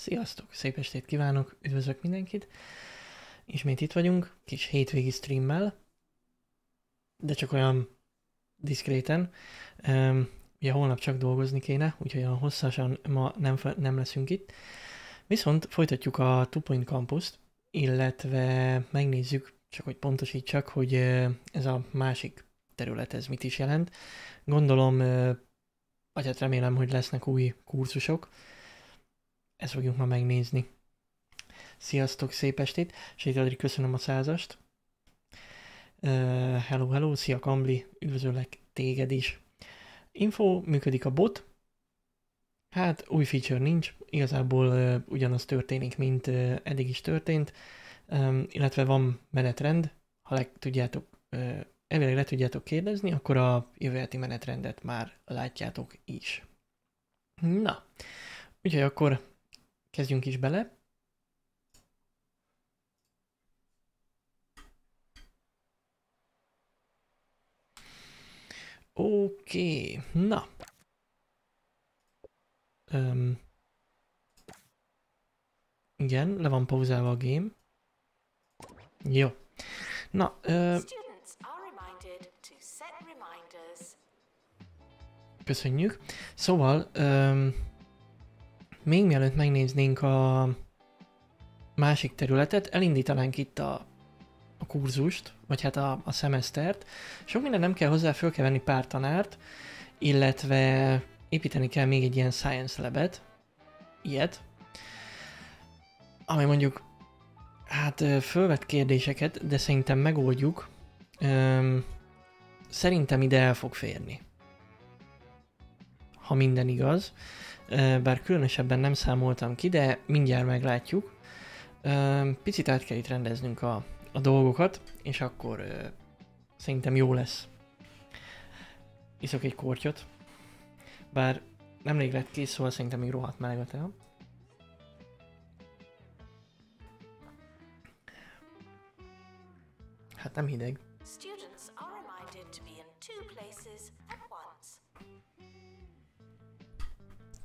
Sziasztok, szép estét kívánok, üdvözlök mindenkit. Ismét itt vagyunk, kis hétvégi streammel, de csak olyan diszkréten. Um, ugye holnap csak dolgozni kéne, úgyhogy olyan hosszasan ma nem, nem leszünk itt. Viszont folytatjuk a Two Point Campus-t, illetve megnézzük, csak hogy pontosítsak, hogy ez a másik terület ez mit is jelent. Gondolom, vagy hát remélem, hogy lesznek új kurzusok, ezt fogjuk ma megnézni. Sziasztok, szép estét! Sét Adri, köszönöm a százast. Uh, hello, hello, szia Kambli, üdvözöllek téged is. Info, működik a bot. Hát új feature nincs, igazából uh, ugyanaz történik, mint uh, eddig is történt, um, illetve van menetrend, ha le tudjátok, uh, elvileg le tudjátok kérdezni, akkor a jövő menetrendet már látjátok is. Na, úgyhogy akkor Kezdjünk is bele. Oké, okay. na. Um, igen, le van pauzálva a game. Jó. Na, uh, köszönjük. Szóval, um, még mielőtt megnéznénk a másik területet, elindítanánk itt a, a kurzust, vagy hát a, a szemesztert. Sok minden nem kell hozzá, föl kell venni pár tanárt, illetve építeni kell még egy ilyen science labet, ilyet, ami mondjuk hát fölvet kérdéseket, de szerintem megoldjuk. Üm, szerintem ide el fog férni. Ha minden igaz bár különösebben nem számoltam ki, de mindjárt meglátjuk. Picit át kell itt rendeznünk a, a dolgokat, és akkor szerintem jó lesz. Iszok egy kortyot, bár nemrég lett kész, szóval szerintem még rohadt meleg a tea. Hát nem hideg.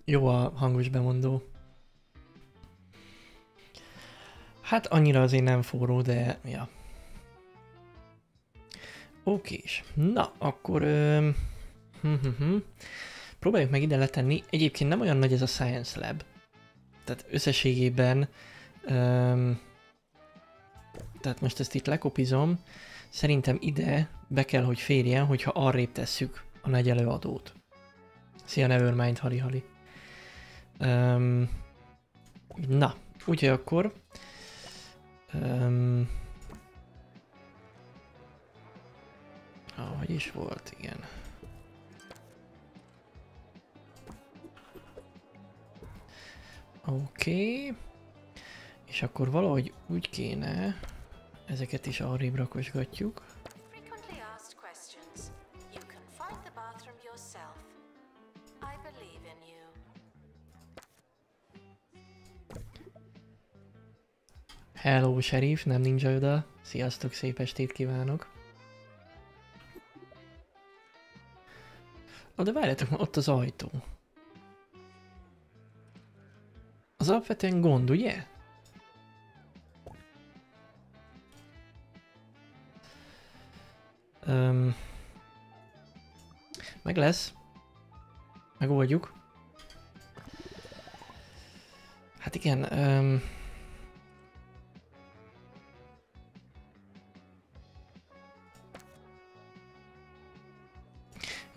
Jó a hangos bemondó. Hát annyira azért nem forró, de ja. Okés. Na, akkor... Ö, hm, hm, hm. Próbáljuk meg ide letenni. Egyébként nem olyan nagy ez a Science Lab. Tehát összességében... Ö, tehát most ezt itt lekopizom. Szerintem ide be kell, hogy férjen, hogyha arrébb tesszük a nagy előadót. Szia Nevermind, Hali Hali. Um, na, úgyhogy akkor... Um, ahogy is volt, igen. Oké. Okay. És akkor valahogy úgy kéne, ezeket is arrébb rakosgatjuk. Hello, sheriff, nem ninja oda. Sziasztok, szép estét kívánok. Na de várjátok, ott az ajtó. Az alapvetően gond, ugye? Um, meg lesz. Megoldjuk. Hát igen, um,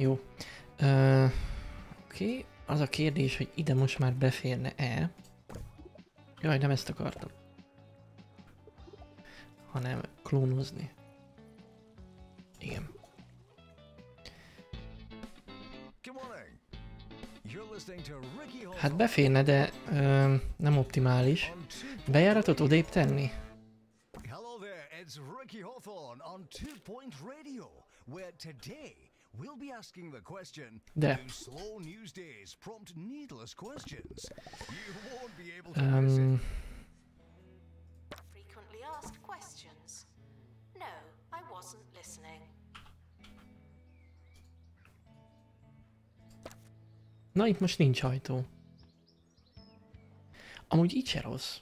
Jó. Uh, Oké, okay. az a kérdés, hogy ide most már beférne-e. Jaj, nem ezt akartam. Hanem klónozni. Igen. Hát beférne, de ö, nem optimális. Bejáratot odébb tenni? Hello there, it's Ricky Hawthorne on Two Point Radio, where today We'll be asking the question, De. slow news days prompt needless questions? You won't be able to um, Frequently asked questions. No, I wasn't listening. Na, itt most nincs ajtó. Amúgy így se rossz.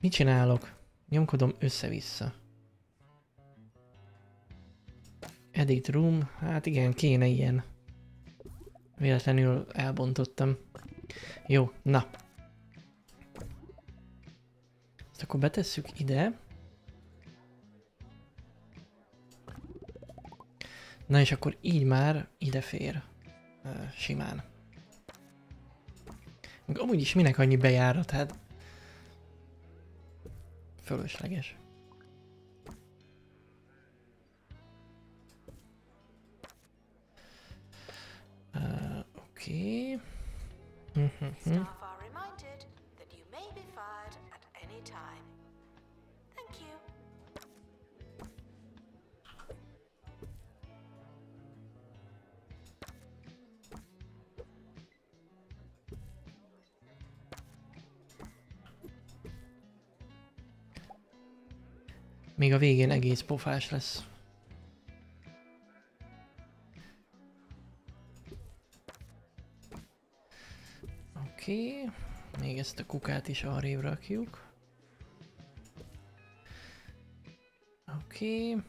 Mit csinálok? Nyomkodom össze-vissza. Edit room, hát igen, kéne ilyen. Véletlenül elbontottam. Jó, na. Ezt akkor betesszük ide. Na és akkor így már ide fér. Uh, simán. Amúgy is minek annyi bejárat, hát fölösleges. Uh, Oké. Okay. Még a végén egész pofás lesz. Oké, okay. még ezt a kukát is arrébb rakjuk. Oké. Okay.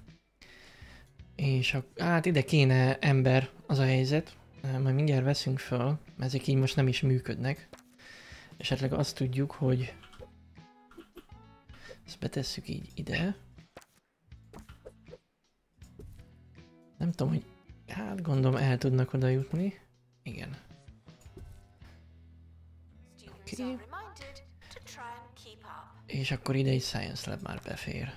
És a, hát ide kéne ember, az a helyzet. Majd mindjárt veszünk föl, ezek így most nem is működnek. Esetleg azt tudjuk, hogy ezt betesszük így ide. Nem tudom, hogy hát gondolom el tudnak oda jutni. Igen. Up. És akkor ide egy Science Lab már befér.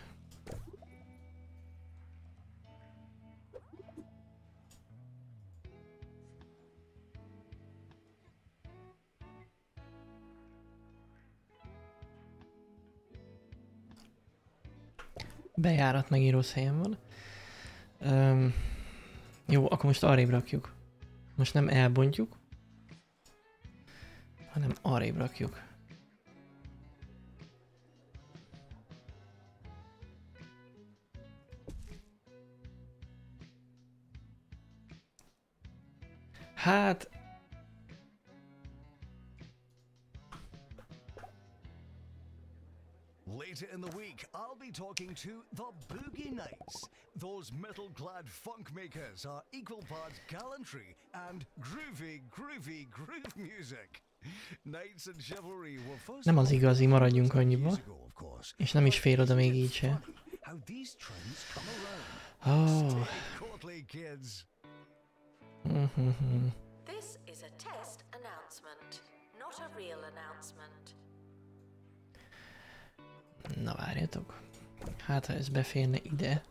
Bejárat megíró helyen van. Um, jó, akkor most arrébb rakjuk. Most nem elbontjuk, hanem arrébb rakjuk. Hát... Later in the week, I'll be talking to the Boogie Nights. Those metal clad funk makers are equal parts gallantry and groovy, groovy, groove music. Knights and chivalry were first Nem az igazi, maradjunk annyiba. És nem is fér oda még így se. Oh. This is a test announcement, not a real announcement. Na várjatok. Hát ha ez beférne ide.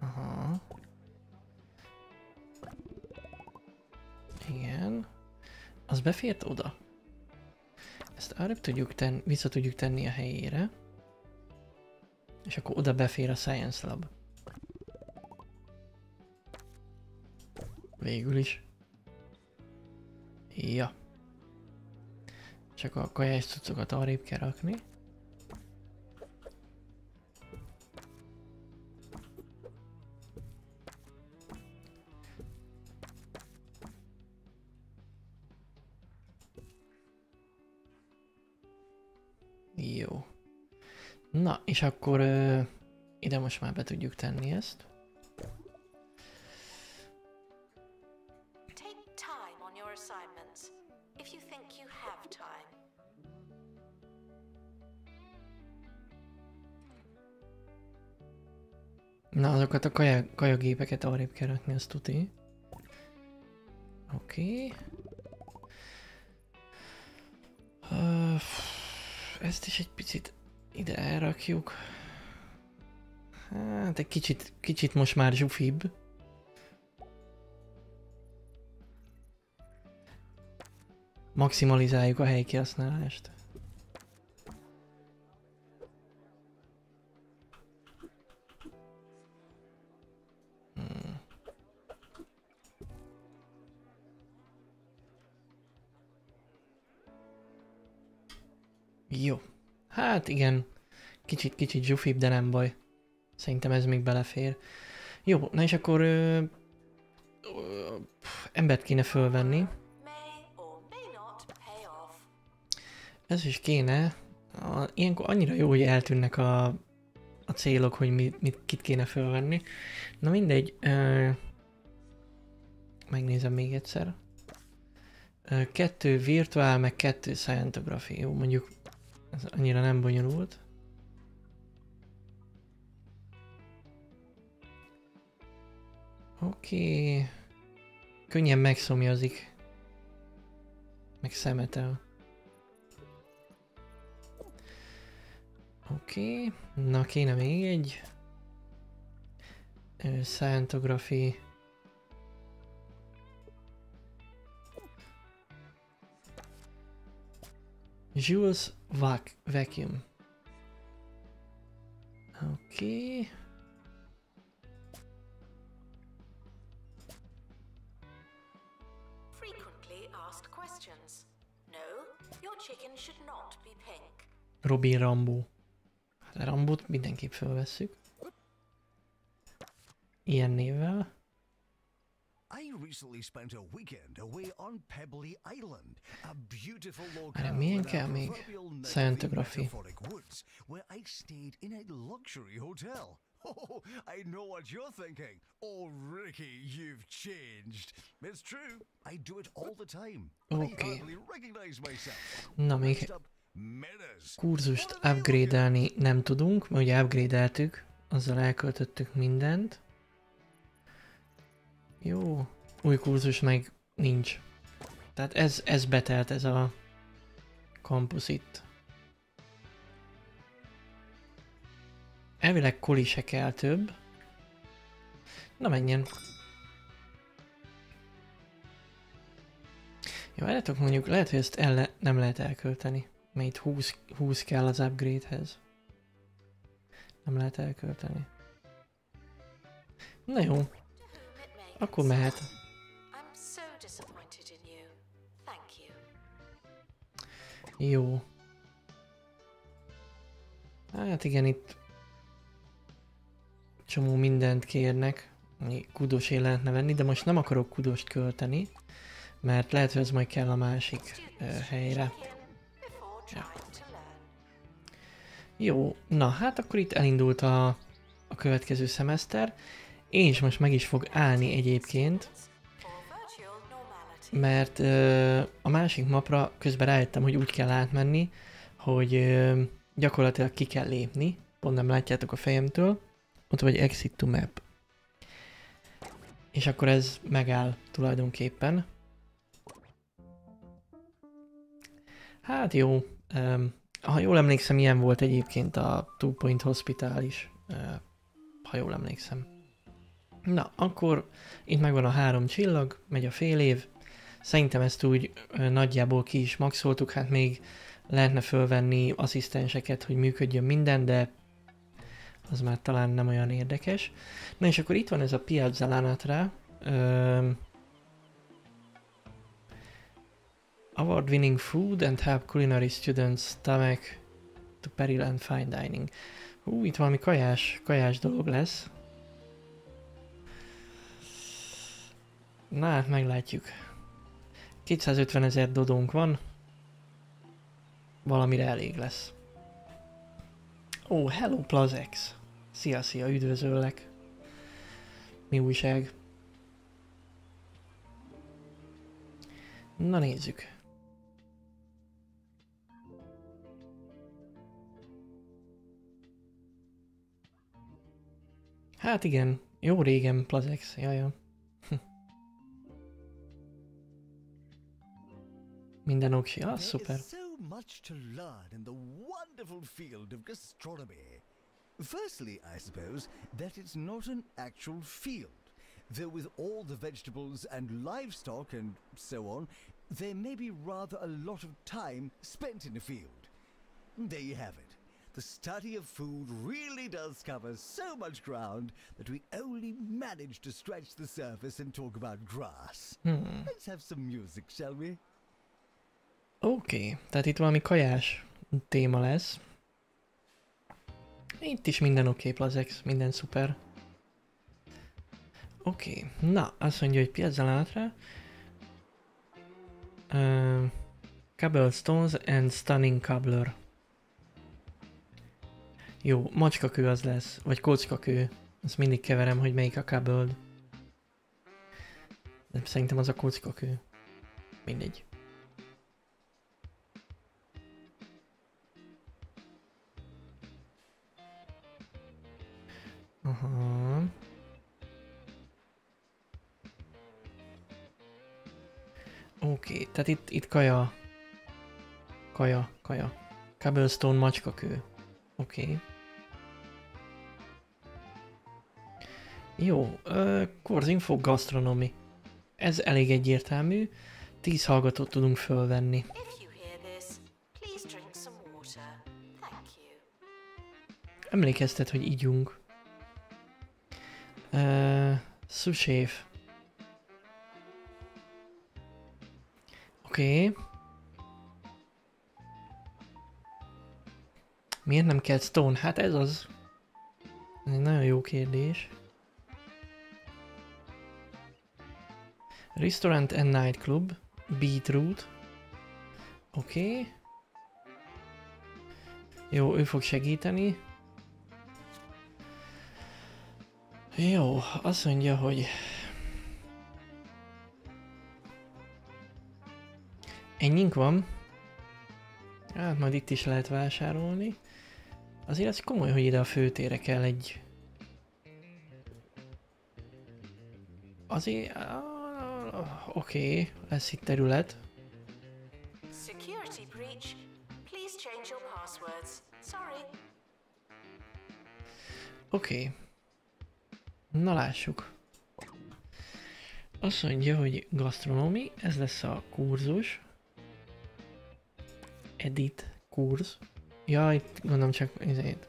Aha. Igen. Az befért oda. Ezt arrébb tudjuk tenni, vissza tudjuk tenni a helyére. És akkor oda befér a Science Lab. Végül is. Ja. Csak a kajás cuccokat arrébb kell rakni. Na, és akkor ö, ide most már be tudjuk tenni ezt. Na, azokat a kaja, kajagépeket arrébb kell rakni, azt tuti. Oké. Okay. Uh, ezt is egy picit ide elrakjuk. Hát egy kicsit, kicsit most már zsufibb. Maximalizáljuk a helykihasználást. Hát igen. Kicsit, kicsit zsufibb, de nem baj. Szerintem ez még belefér. Jó, na és akkor ö, ö, embert kéne fölvenni. Ez is kéne. A, ilyenkor annyira jó, hogy eltűnnek a, a célok, hogy mit, mit, kit kéne fölvenni. Na mindegy. Ö, megnézem még egyszer. Ö, kettő virtuál, meg kettő scientography. Jó, mondjuk ez annyira nem bonyolult. Oké. Okay. Könnyen megszomjazik. Meg szemetel. Oké, okay. na kéne még egy. Scientography. Jules Vac Vacuum. Okay. Frequently asked questions. No, your chicken should not be pink. Robin Rambo. Hát a Rambót mindenképp felvesszük. Ilyen névvel. Locale milyen kell még? Scientography. where I stayed in a luxury hotel. Oh, I know what you're thinking. Oh, Ricky, you've changed. It's true. I do it all the time. I Okay. hardly recognize myself. Na, még kurzust upgrade-elni nem tudunk, mert ugye upgrade-eltük, azzal elköltöttük mindent. Jó, új kurzus meg nincs. Tehát ez, ez betelt ez a campus itt. Elvileg koli se kell több. Na menjen. Jó, várjátok mondjuk, lehet, hogy ezt el nem lehet elkölteni. Mert itt 20, 20 kell az upgrade-hez. Nem lehet elkölteni. Na jó, akkor mehet. Jó. Hát igen, itt csomó mindent kérnek, ami kudosé lehetne venni, de most nem akarok kudost költeni, mert lehet, hogy ez majd kell a másik Students helyre. learn. Jó, na hát akkor itt elindult a, a következő szemeszter, és most meg is fog állni egyébként. Mert ö, a másik mapra közben rájöttem, hogy úgy kell átmenni, hogy ö, gyakorlatilag ki kell lépni, pont nem látjátok a fejemtől, ott vagy exit to map. És akkor ez megáll tulajdonképpen. Hát jó, öm, ha jól emlékszem, ilyen volt egyébként a Two Point Hospital is, ö, ha jól emlékszem. Na, akkor itt megvan a három csillag, megy a fél év, Szerintem ezt úgy nagyjából ki is maxoltuk, hát még lehetne fölvenni asszisztenseket, hogy működjön minden, de az már talán nem olyan érdekes. Na és akkor itt van ez a Piazza Lanatra. Um, Award-winning food and help culinary students stomach to peril and fine dining. Hú, itt valami kajás, kajás dolog lesz. Na hát meglátjuk. 250 ezer dodónk van. Valamire elég lesz. Ó, oh, hello Plazex! Szia, szia, üdvözöllek! Mi újság? Na nézzük. Hát igen, jó régen Plazex, jaja. Minden oksi, ah, szuper. so much to learn in the wonderful field of gastronomy. Firstly, I suppose that it's not an actual field. Though with all the vegetables and livestock and so on, there may be rather a lot of time spent in the field. There you have it. The study of food really does cover so much ground that we only manage to scratch the surface and talk about grass. Hmm. Let's have some music, shall we? Oké, okay, tehát itt valami kajás téma lesz. Itt is minden oké, okay, Plazex, minden szuper. Oké, okay. na, azt mondja, hogy piaczalátra. Uh, cobblestones and stunning cobbler. Jó, macskakő az lesz, vagy kockakő. Azt mindig keverem, hogy melyik a cobbled. De szerintem az a kockakő. Mindegy. Oké, okay, tehát itt, itt kaja. Kaja, kaja. Cobblestone macskakő. Oké. Okay. Jó, uh, Korzinfo Gastronomy. Ez elég egyértelmű. 10 hallgatót tudunk fölvenni. Emlékeztet, hogy ígyunk. Uh, Suséf. Oké. Okay. Miért nem kell Stone? Hát ez az. Ez egy nagyon jó kérdés. Restaurant and Nightclub. Beetroot. Oké. Okay. Jó, ő fog segíteni. Jó, azt mondja, hogy ennyink van. Hát majd itt is lehet vásárolni. Azért az komoly, hogy ide a főtére kell egy... Azért... Oké, okay, lesz itt terület. Oké. Okay. Na lássuk. Azt mondja, hogy gasztronómi, ez lesz a kurzus. Edit kurz. Ja, itt gondolom csak ezért.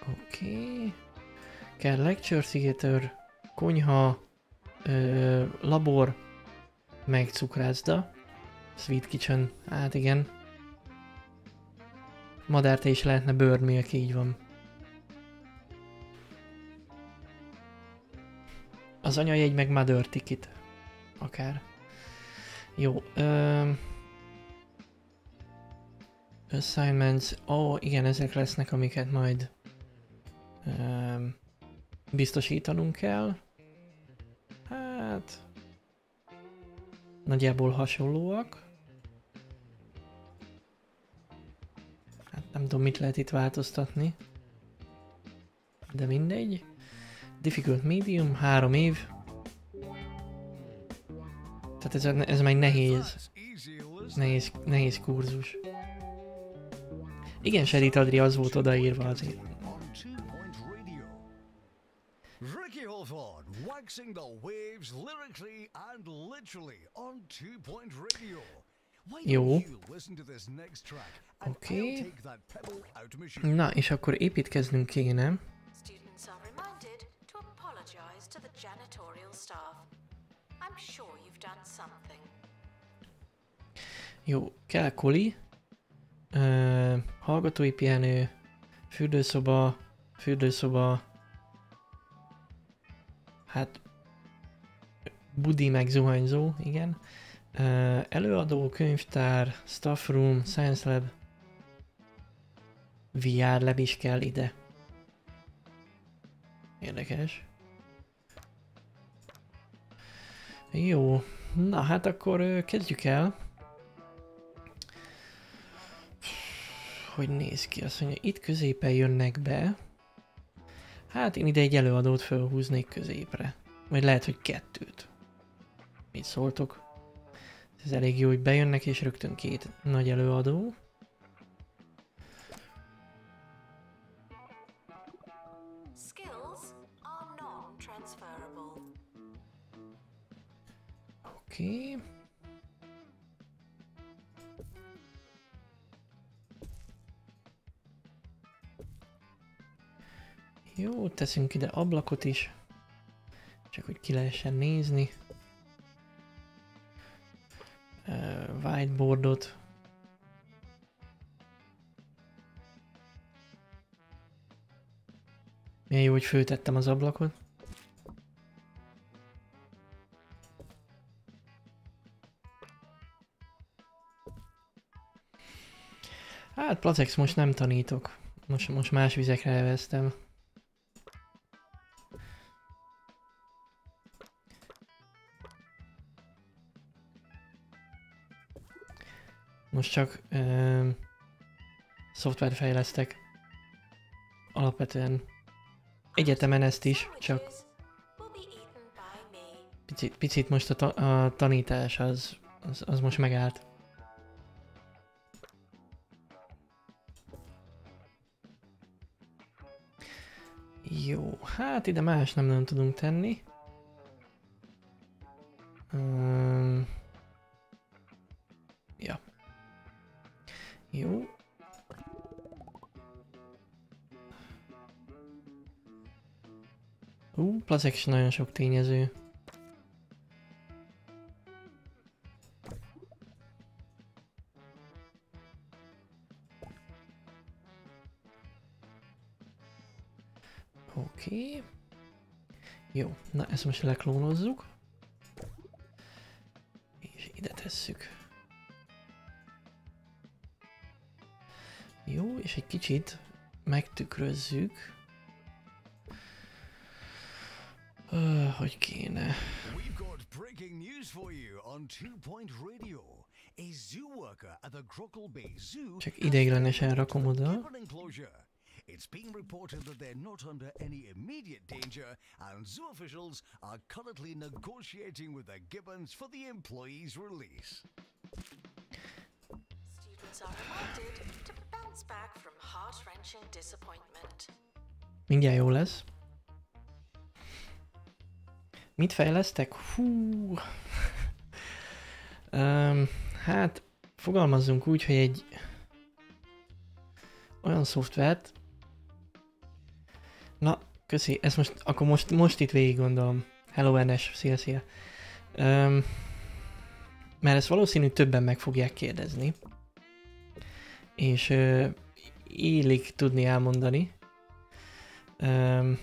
Oké. Okay. Kell lecture theater, konyha, ö, labor, meg cukrászda. Sweet kitchen, hát igen. Madárte is lehetne bird milk, így van. Az anyajegy meg mother ticket. Akár. Jó. Ö, assignments. Ó, oh, igen, ezek lesznek, amiket majd ö, biztosítanunk kell. Hát... Nagyjából hasonlóak. Hát nem tudom, mit lehet itt változtatni. De mindegy. Difficult medium, három év. Tehát ez, ez már nehéz. Nehéz, nehéz kurzus. Igen, Sherit Adri az volt odaírva azért. Ricky Holford, waxing the waves lyrically and literally on Two Point Radio. Why Jó. don't you listen to this next track and Oké. Machine. Na, és akkor építkeznünk kéne. Students are reminded to apologize to the janitorial staff. I'm sure you've done something. Jó, kell koli. Ö, hallgatói pihenő. Fürdőszoba. Fürdőszoba. Hát... Budi meg zuhanyzó, igen. Ö, előadó, könyvtár, staff room, science lab. VR lab is kell ide. Érdekes. Jó, na hát akkor kezdjük el. Hogy néz ki? Azt mondja, itt középen jönnek be. Hát én ide egy előadót felhúznék középre. Vagy lehet, hogy kettőt. Mit szóltok? Ez elég jó, hogy bejönnek és rögtön két nagy előadó. Oké. Okay. Jó, teszünk ide ablakot is, csak hogy ki lehessen nézni. Uh, whiteboardot. Milyen jó, hogy főtettem az ablakot. Hát Platex most nem tanítok. Most, most más vizekre elveztem. Most csak ö, szoftvert fejlesztek. Alapvetően egyetemen ezt is, csak picit, picit most a, ta, a tanítás az, az, az most megállt. Jó, hát ide más nem nagyon tudunk tenni. Plazek is nagyon sok tényező. Oké. Jó, na ezt most leklónozzuk. És ide tesszük. Jó, és egy kicsit megtükrözzük. Hogy kéne. We've got breaking news for you on Two Point Radio. A zoo worker at the Crockle Bay Zoo Csak has ideiglenesen rakom the oda. It's been reported that they're not under any immediate danger, and zoo officials are currently negotiating with the gibbons for the employees' release. Students are reminded to bounce back from heart-wrenching disappointment. Mindjárt jó lesz. Mit fejlesztek? Hú. um, hát, fogalmazzunk úgy, hogy egy olyan szoftvert, Na, köszi, ezt most, akkor most, most itt végig gondolom. Hello NS, szia, szia. Um, mert ezt valószínű többen meg fogják kérdezni. És uh, élik tudni elmondani. Um,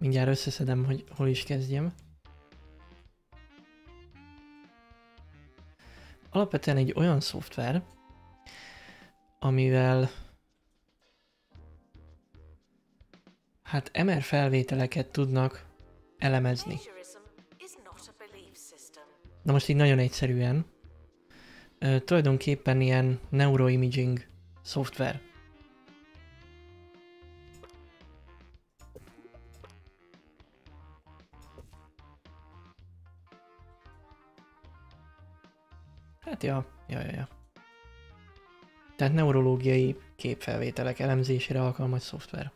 mindjárt összeszedem, hogy hol is kezdjem. alapvetően egy olyan szoftver, amivel hát MR felvételeket tudnak elemezni. Na most így nagyon egyszerűen, ö, tulajdonképpen ilyen neuroimaging szoftver. Hát ja, ja, ja, ja. Tehát neurológiai képfelvételek elemzésére alkalmas szoftver.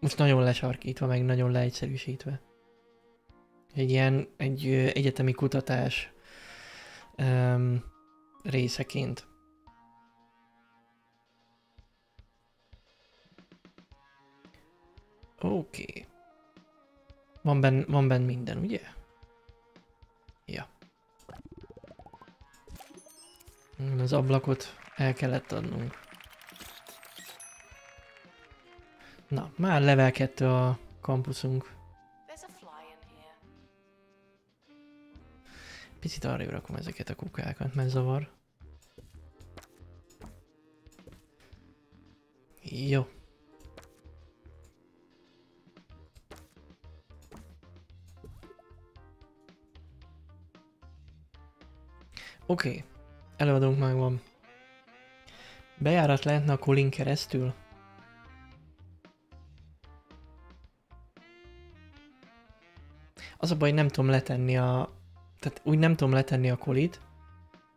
Most nagyon lesarkítva, meg nagyon leegyszerűsítve. Egy ilyen, egy egyetemi kutatás um, részeként. Oké. Okay. Van benn, van benn minden, ugye? Az ablakot el kellett adnunk. Na, már level 2 a kampuszunk. Picit arra rakom ezeket a kukákat, mert zavar. Jó. Oké, okay. Előadónk meg van. Bejárat lehetne a kolin keresztül? Az a baj, nem tudom letenni a... Tehát úgy nem tudom letenni a kolit,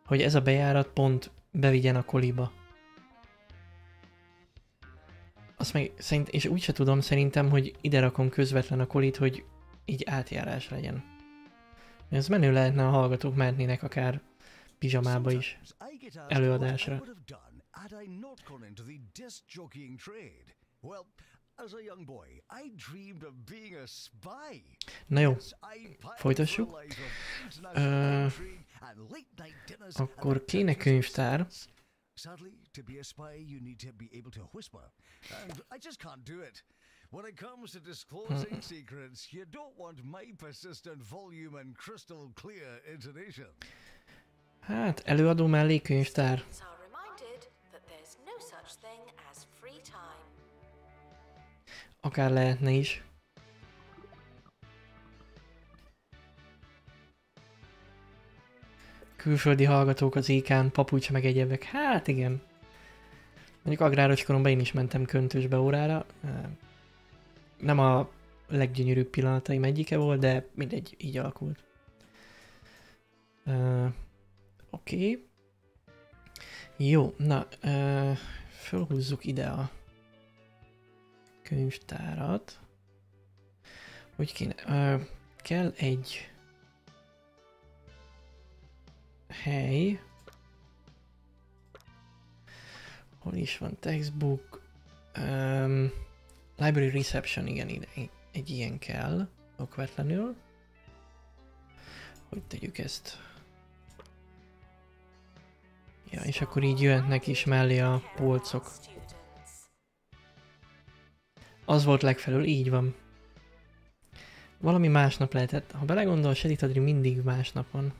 hogy ez a bejárat pont bevigyen a koliba. Azt meg szerint, és úgy se tudom szerintem, hogy ide rakom közvetlen a kolit, hogy így átjárás legyen. Ez menő lehetne, a hallgatók mehetnének akár pizsamába is. Előadásra. Na jó, folytassuk. Ö, akkor kéne könyvtár. Sadly, to be a spy, you need to be able to whisper, and I just can't do it. When it comes to disclosing secrets, you don't want my persistent volume and crystal clear intonation. Hát, előadó mellé könyvtár. Akár lehetne is. Külföldi hallgatók az ékán, papucs meg egyebek. Hát igen. Mondjuk agráros koromban én is mentem köntösbe órára. Nem a leggyönyörűbb pillanataim egyike volt, de mindegy, így alakult. Oké. Okay. Jó, na, ö, fölhúzzuk ide a könyvtárat. Hogy kéne? Ö, kell egy hely. Hol is van textbook? Um, library reception, igen, ide, egy ilyen kell, okvetlenül. Hogy tegyük ezt? Ja, és akkor így jöhetnek is mellé a polcok. Az volt legfelül, így van. Valami másnap lehetett. Ha belegondolsz, Edith Adri mindig másnap van.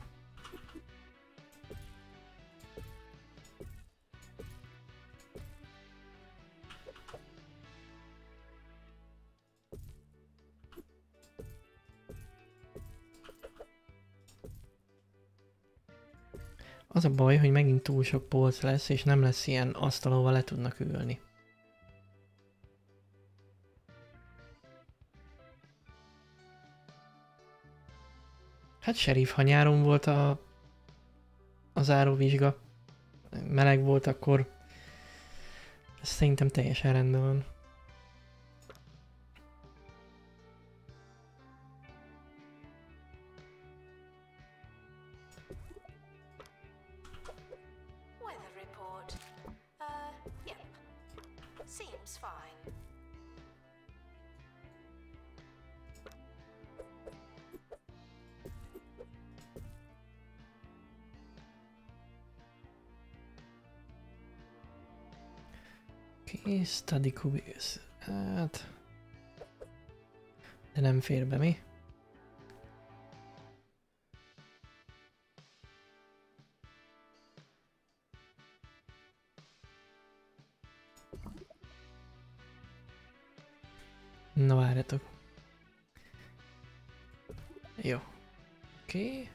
Az a baj, hogy megint túl sok polc lesz, és nem lesz ilyen asztal, ahol le tudnak ülni. Hát serif, ha nyáron volt a, a záróvizsga, meleg volt, akkor ez szerintem teljesen rendben van. Study cubes. Hát... De nem fér be, mi? Na várjatok. Jó. Oké.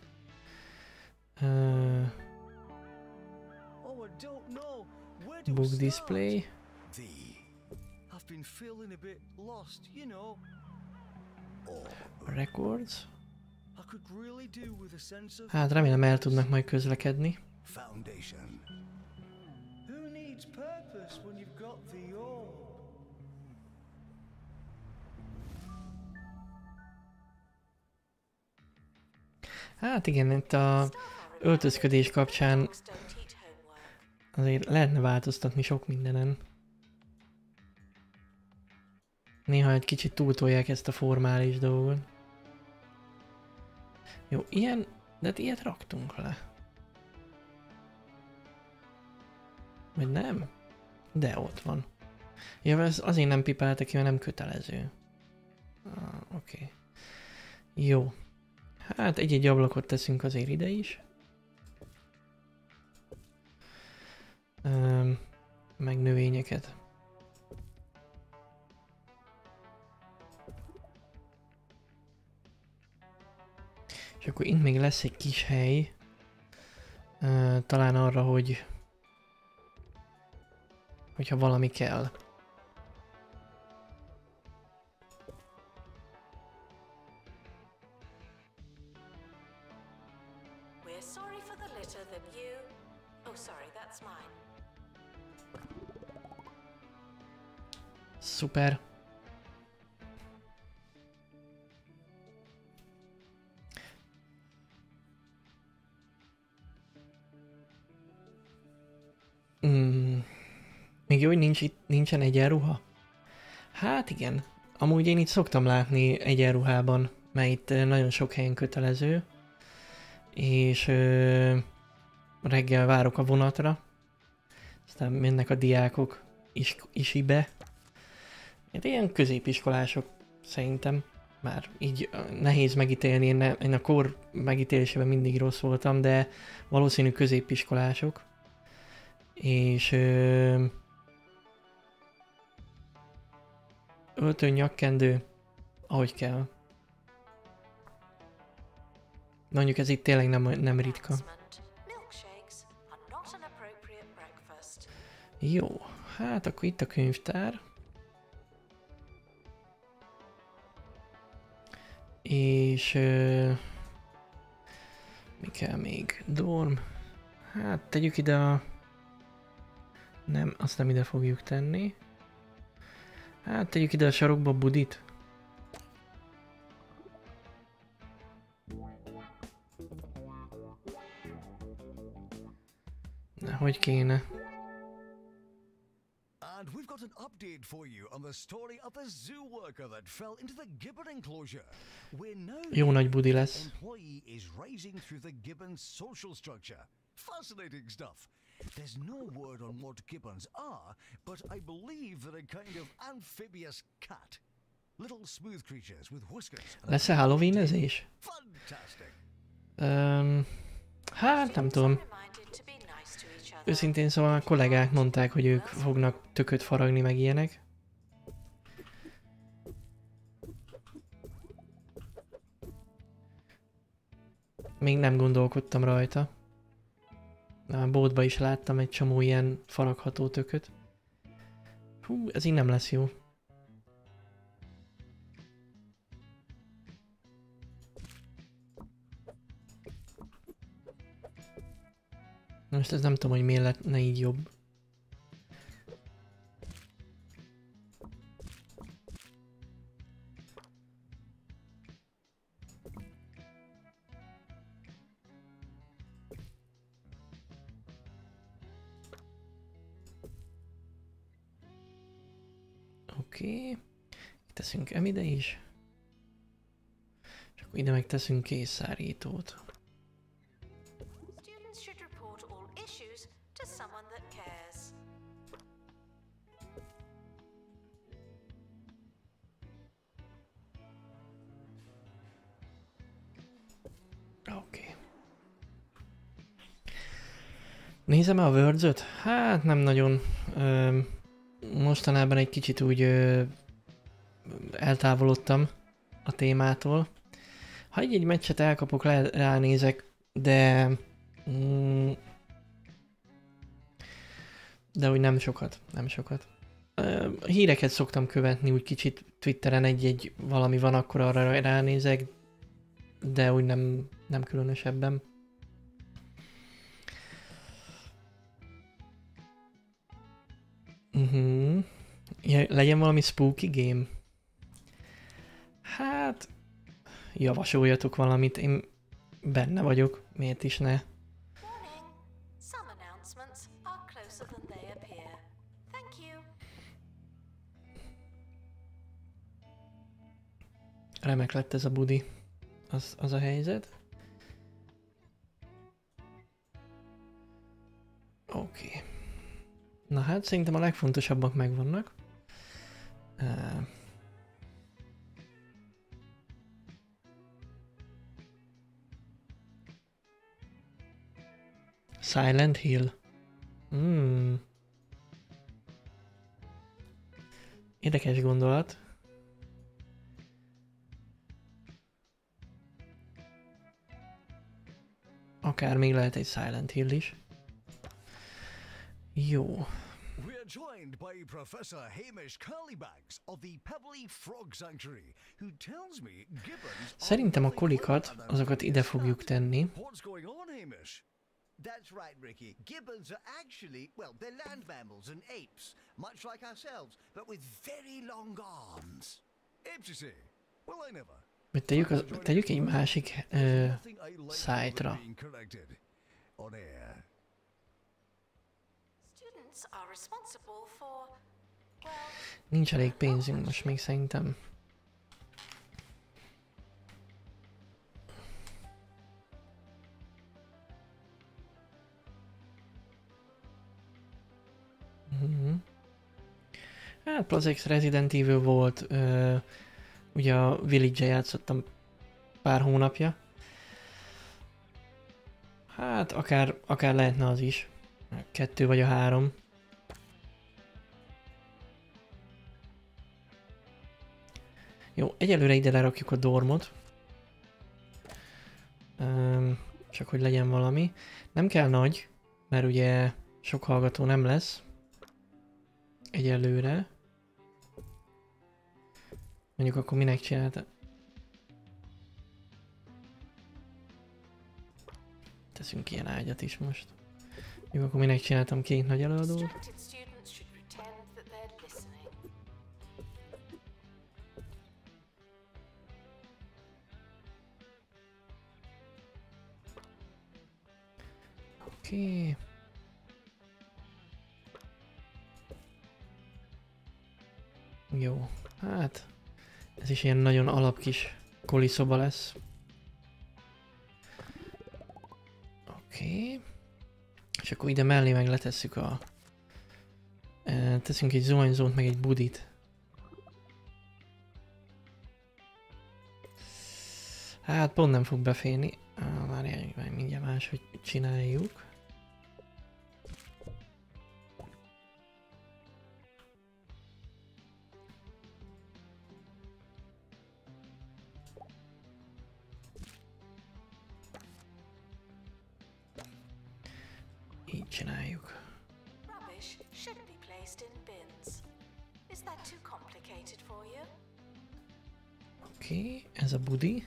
Uh, do I book display. Feeling a bit lost, you know. Oh, Records. I could really do with a sense of Hát remélem el tudnak majd közlekedni. foundation. Who needs purpose when you've got the orb? Hát igen, itt a öltözködés kapcsán azért lehetne változtatni sok mindenen. Néha egy kicsit túltolják ezt a formális dolgot. Jó, ilyen, de hát ilyet raktunk le. Vagy nem? De ott van. Ja, ez azért nem pipáltak ki, mert nem kötelező. Ah, oké. Okay. Jó. Hát egy-egy ablakot teszünk azért ide is. Öm, meg növényeket. És akkor itt még lesz egy kis hely. Ö, talán arra, hogy hogyha valami kell. We're jó, hogy nincs itt, nincsen egyenruha? Hát igen. Amúgy én itt szoktam látni egyenruhában, mert itt nagyon sok helyen kötelező. És ö, reggel várok a vonatra. Aztán mennek a diákok is, isibe. Hát ilyen középiskolások szerintem. Már így nehéz megítélni, én, ne, én a kor megítélésében mindig rossz voltam, de valószínű középiskolások. És ö, öltő, nyakkendő, ahogy kell. Mondjuk ez itt tényleg nem, nem ritka. Jó, hát akkor itt a könyvtár. És... Ö, mi kell még? Dorm. Hát tegyük ide a... Nem, azt nem ide fogjuk tenni. Hát tegyük ide a sarokba budit. Na, hogy kéne? And we've got an update for you on the story of the zoo worker that fell into the gibbon enclosure. We're now Jó nagy budi lesz. employee is rising through the gibbon's social structure. Fascinating stuff. There's no word on what gibbons are, but I believe they're a kind of amphibious cat. Little smooth creatures with whiskers. Lesz-e Halloween-ezés? Fantastic. Um, hát nem tudom. Őszintén szóval a kollégák mondták, hogy ők fognak tököt faragni, meg ilyenek. Még nem gondolkodtam rajta. A bótba is láttam egy csomó ilyen faragható tököt. Hú, ez így nem lesz jó. Most ez nem tudom, hogy miért lehetne így jobb. Teszünk emide is. És akkor ide meg teszünk készszárítót. Nézem a words Hát nem nagyon. Ö, mostanában egy kicsit úgy ö, eltávolodtam a témától. Ha egy-egy meccset elkapok, le, ránézek, de... Mm, de úgy nem sokat, nem sokat. Híreket szoktam követni, úgy kicsit Twitteren egy-egy valami van, akkor arra ránézek, de úgy nem, nem különösebben. Uh-huh. Ja, legyen valami spooky game? Javasoljatok valamit, én benne vagyok, miért is ne? Remek lett ez a budi, az, az a helyzet. Oké. Okay. Na hát szerintem a legfontosabbak megvannak. Silent Hill. Hmm. Érdekes gondolat. Akár még lehet egy Silent Hill is. Jó. We're joined by Professor Hamish Curlybags of the Pebbly Frog Sanctuary, who tells me gibbons Szerintem a kolikat, azokat ide fogjuk tenni. What's going on, Hamish? That's right, Ricky. Gibbons are actually, well, they're land mammals and apes, much like ourselves, but with very long arms. Apes, you say? Well, I never. Vagy tegyük, az, tegyük egy másik ö, Nothing I like szájtra. more than being corrected on air. Students are responsible for, Nincs elég pénzünk most még szerintem. Hát Plazex Resident Evil volt, ö, ugye a Village-e játszottam pár hónapja. Hát akár, akár lehetne az is. Kettő vagy a három. Jó, egyelőre ide lerakjuk a dormot. Öm, csak hogy legyen valami. Nem kell nagy, mert ugye sok hallgató nem lesz. Egyelőre. Mondjuk akkor minek csinálta? Teszünk ilyen ágyat is most. Jó, akkor minek csináltam két nagy előadót? Oké. Jó, hát ez is ilyen nagyon alap kis koli szoba lesz. Oké. És akkor ide mellé meg letesszük a... e, Teszünk egy zuhanyzót, meg egy budit. Hát pont nem fog beférni. Ah, Várjál, mindjárt máshogy csináljuk. Okay, ez a budi.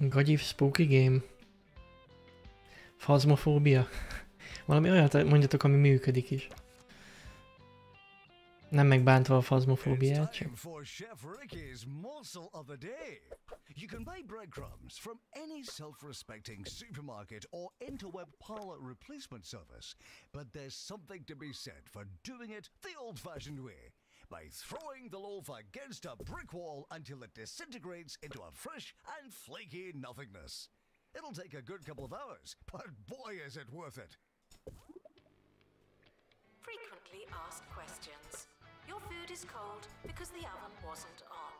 Gagyiv Spooky Game. Fazmofóbia. Valami olyat mondjatok, ami működik is. Nem megbántva a fazmofóbiát, csak time for Chef Ricky's morsel of the day. You can buy breadcrumbs from any self-respecting supermarket or interweb parlor replacement service, but there's something to be said for doing it the old-fashioned way. By throwing the loaf against a brick wall until it disintegrates into a fresh and flaky nothingness. It'll take a good couple of hours, but boy is it worth it. Frequently asked questions. Your food is cold because the oven wasn't on.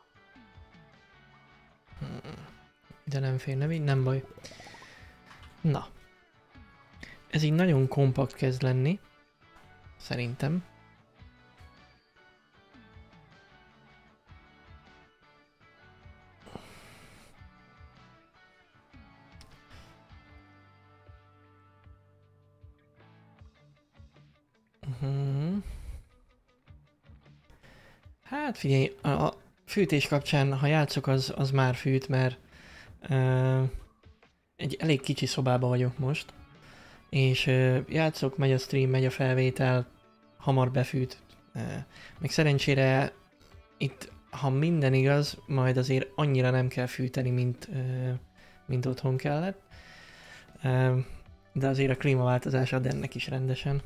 ide nem fér nevi, nem baj. Na. Ez így nagyon kompakt kezd lenni. Szerintem. Figyelj, a fűtés kapcsán, ha játszok, az, az már fűt, mert ö, egy elég kicsi szobába vagyok most, és ö, játszok, megy a stream, megy a felvétel, hamar befűt. Ö, meg szerencsére itt, ha minden igaz, majd azért annyira nem kell fűteni, mint, ö, mint otthon kellett. Ö, de azért a klímaváltozás ad ennek is rendesen.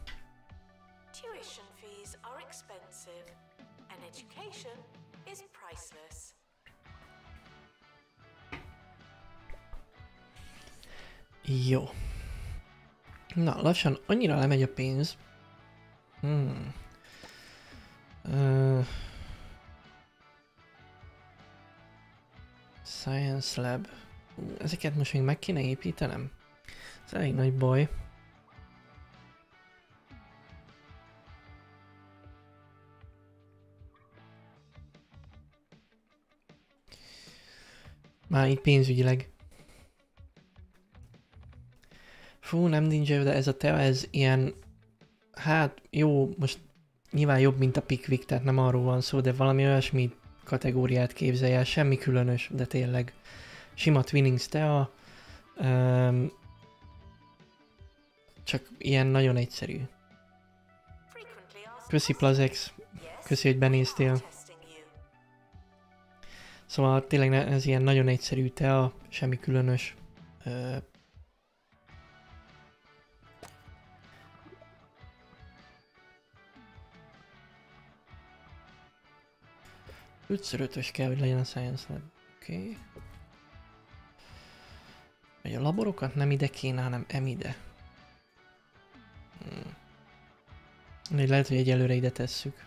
Jó. Na, lassan annyira lemegy a pénz. Hmm. Uh, Science Lab. Ezeket most még meg kéne építenem? Ez elég nagy baj. Már így pénzügyileg. fú, nem ninja, de ez a Teo, ez ilyen, hát jó, most nyilván jobb, mint a Pickwick, tehát nem arról van szó, de valami olyasmi kategóriát képzelj el, semmi különös, de tényleg sima Twinings Tea, um, csak ilyen nagyon egyszerű. Köszi Plazex, köszi, hogy benéztél. Szóval tényleg ez ilyen nagyon egyszerű tea, semmi különös. Uh, 5x5-ös kell, hogy legyen a Science Lab. Oké. Okay. A laborokat nem ide kéne, hanem emide. Hmm. Lehet, hogy egyelőre ide tesszük.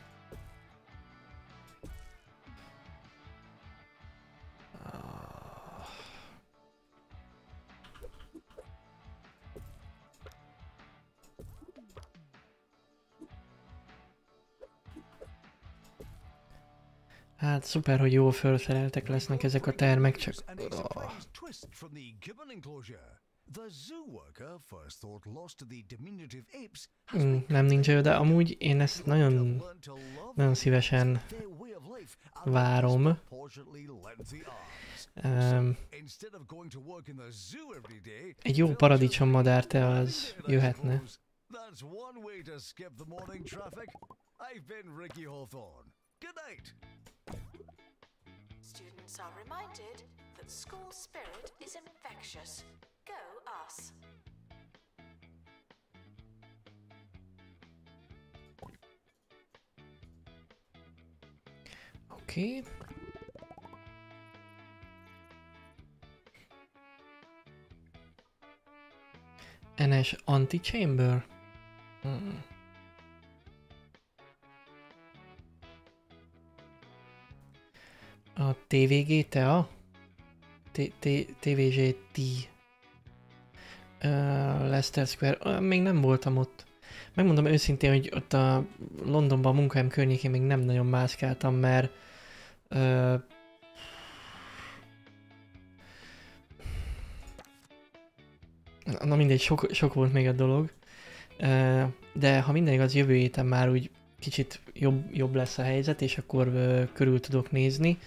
Hát szuper, hogy jól felszereltek lesznek ezek a termek, csak... Oh. Mm, nem nincs olyan, de amúgy én ezt nagyon, nagyon szívesen várom. Um, egy jó paradicsom madár te az jöhetne. I've been Ricky Hawthorne. Good night. Students are reminded that school spirit is infectious. Go us. Okay. NS Anti-Chamber? Hmm. A TVG TEA? T- T- TVG T. Uh, Leicester Square. Uh, még nem voltam ott. Megmondom őszintén, hogy ott a Londonban a munkahelyem környékén még nem nagyon mászkáltam, mert Ö, Na mindegy, sok, sok volt még a dolog. De ha minden igaz, jövő héten már úgy kicsit jobb, jobb lesz a helyzet, és akkor ö, körül tudok nézni.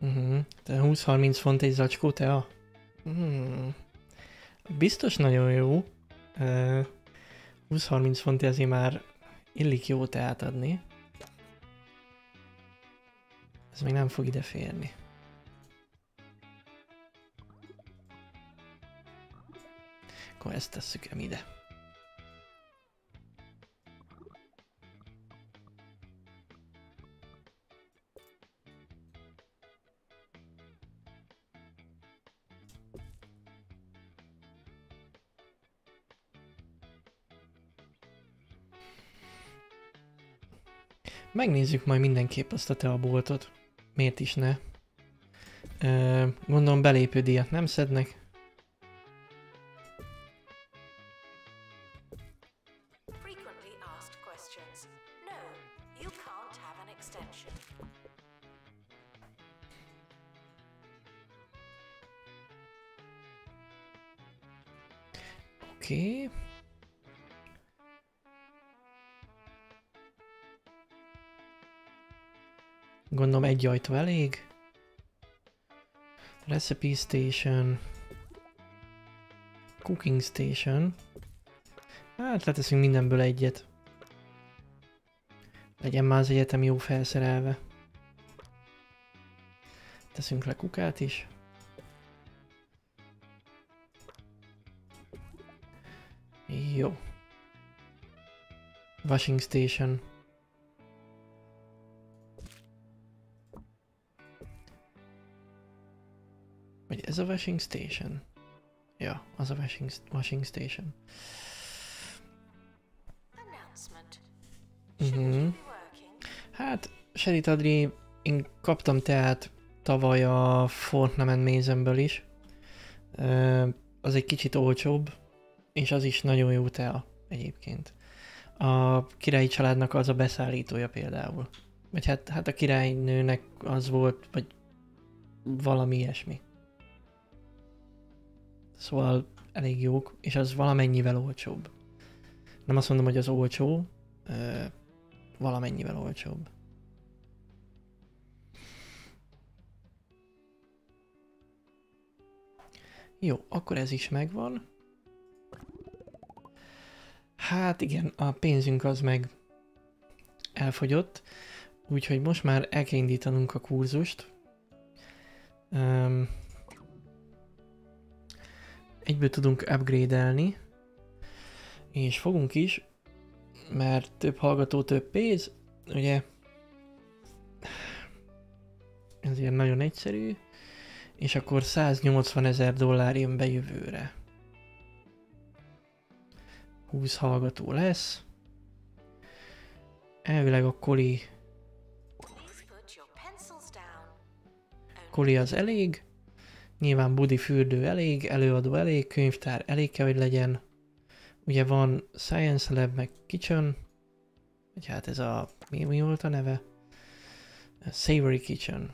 Uh-huh. Te 20-30 font egy zacskó tea? Hmm. Biztos nagyon jó. Ö, 20-30 font ezért már illik jó teát adni. Ez még nem fog ide férni. Akkor ezt tesszük el ide. Megnézzük majd mindenképp azt a teaboltot. Miért is ne? Gondolom belépődíjat nem szednek. Egy ajtó elég. Recipe Station. Cooking Station. Hát leteszünk mindenből egyet. Legyen már az egyetem jó felszerelve. Teszünk le kukát is. Jó. Washing Station. Ez a washing station? Ja, az a washing, washing station. Mhm. You be working? Hát, Sherit Adri, én kaptam teát tavaly a Fortnament mézemből is. Az egy kicsit olcsóbb, és az is nagyon jó tea egyébként. A királyi családnak az a beszállítója például. Vagy hát, hát a királynőnek az volt, vagy valami ilyesmi. Szóval elég jók, és az valamennyivel olcsóbb. Nem azt mondom, hogy az olcsó, ö, valamennyivel olcsóbb. Jó, akkor ez is megvan. Hát igen, a pénzünk az meg elfogyott, úgyhogy most már el kell indítanunk a kurzust. Um, egyből tudunk upgrade-elni, és fogunk is, mert több hallgató, több pénz, ugye ez ilyen nagyon egyszerű, és akkor 180 ezer dollár jön be jövőre. 20 hallgató lesz. Elvileg a koli, koli az elég. Nyilván budi fürdő elég, előadó elég, könyvtár elég kell, hogy legyen. Ugye van Science Lab, meg Kitchen, vagy hát ez a, mi, mi volt a neve? A Savory Kitchen.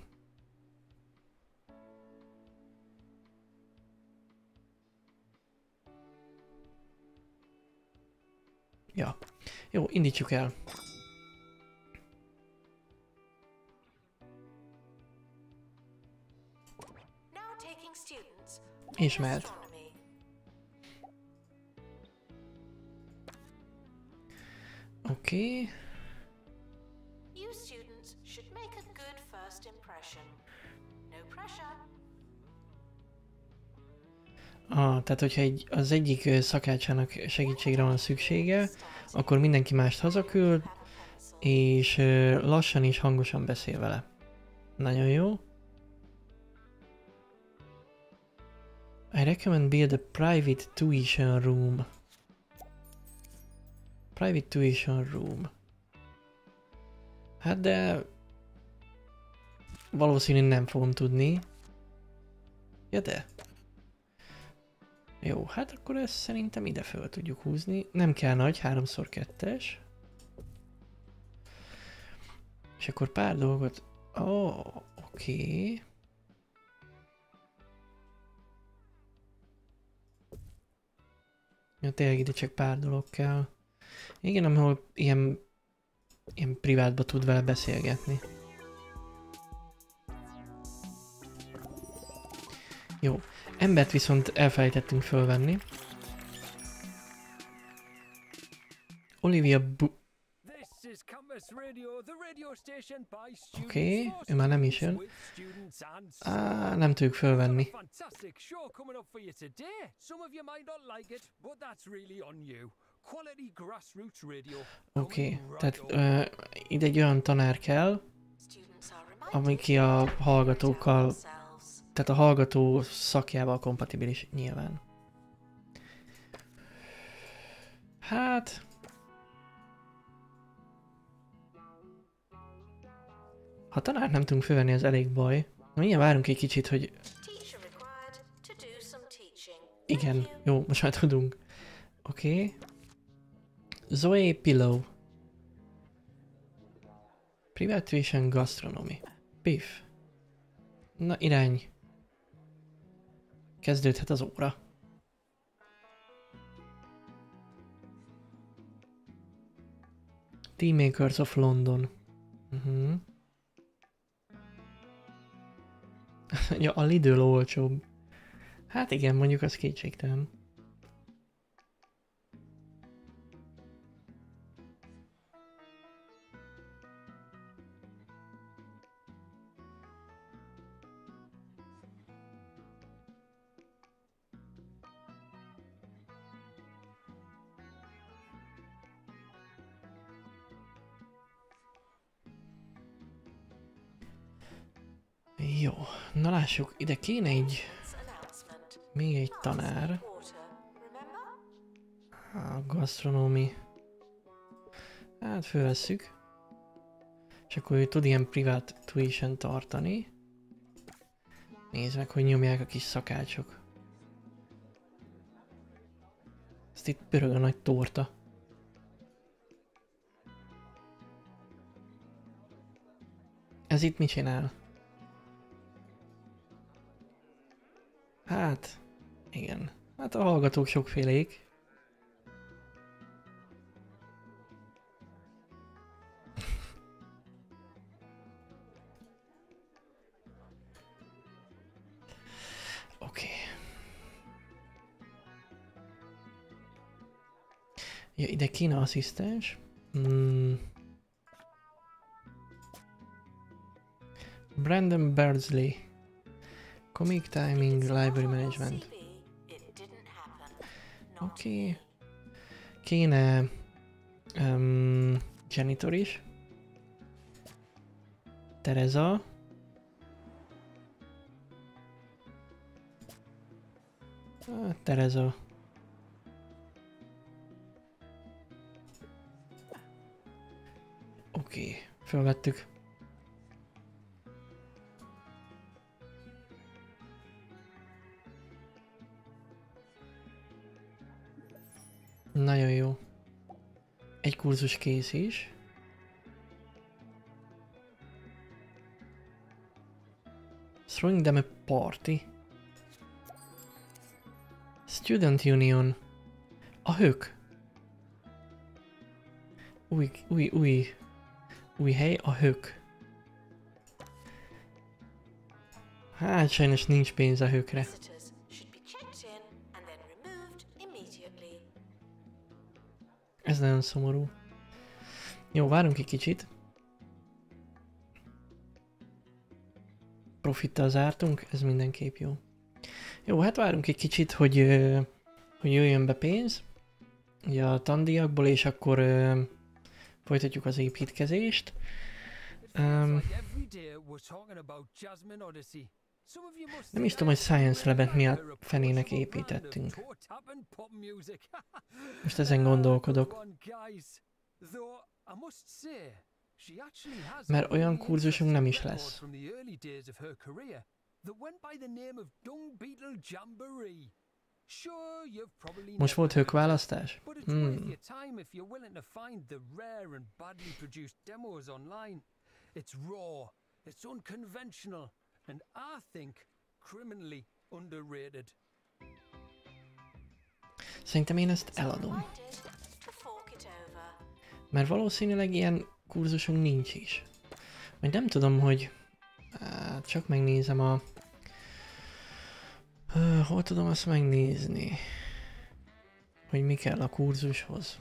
Ja. Jó, indítsuk el. No pressure. Ah, tehát hogyha egy, az egyik szakácsának segítségre van szüksége, akkor mindenki mást hazaküld, és lassan és hangosan beszél vele. Nagyon jó. I recommend build a private tuition room. Private tuition room. Hát de... Valószínűleg nem fogom tudni. Ja de. Jó, hát akkor ezt szerintem ide föl tudjuk húzni. Nem kell nagy, 3x2-es. És akkor pár dolgot... Ó, oh, oké. Okay. Ja, tényleg ide csak pár dolog kell. Igen, ahol ilyen, ilyen privátba tud vele beszélgetni. Jó, embert viszont elfelejtettünk fölvenni. Olivia Bu- Oké, for ő már nem is jön. Á, nem tudjuk fölvenni. Oké, right tehát ö, ide egy olyan tanár kell, Students are reminded ami ki a hallgatókkal, tehát a hallgató szakjával kompatibilis nyilván. Hát... Ha tanár nem tudunk fölvenni, az elég baj. Na mindjárt várunk egy kicsit, hogy igen, jó, most már tudunk. Oké. Okay. Zoe Pillow. Private Tuition Gastronomy. Piff. Na irány. Kezdődhet az óra. Teammakers of London. Uh-huh. ja, a Lidl olcsóbb. Hát igen, mondjuk az kétségtelen. Lássuk, ide kéne egy, még egy tanár. A gasztronómi. Hát fölvesszük. És akkor ő tud ilyen privát tuition tartani. Nézd meg, hogy nyomják a kis szakácsok. Ezt itt pörög a nagy torta. Ez itt mit csinál? Hát, igen. Hát a hallgatók sokfélék. Oké. Ja, ide kéne asszisztens. Mm. Brandon Bardsley. Comic Timing Library Management. Oké. Okay. Kéne um, janitor is. Tereza. Tereza. Oké, okay. felvettük. Nagyon jó. Egy kurzus kész is. Throwing them a party. Student Union. A hők. Új, új, új, új hely, a hők. Hát sajnos nincs pénz a hőkre. Nagyon szomorú. Jó, várunk egy kicsit. Profittal zártunk, ez mindenképp jó. Jó, hát várunk egy kicsit, hogy, hogy jöjjön be pénz. Ugye a tandíjakból, és akkor folytatjuk az építkezést. Um, Nem is tudom, hogy Science Lab-et miatt a fenének építettünk. Most ezen gondolkodok. Mert olyan kurzusunk nem is lesz. Most volt it's worth Hmm. It's raw, it's unconventional, and I think criminally underrated. Szerintem én ezt eladom. Mert valószínűleg ilyen kurzusunk nincs is. Vagy nem tudom, hogy... Hát, csak megnézem a... Ö, Hol tudom azt megnézni? Hogy mi kell a kurzushoz.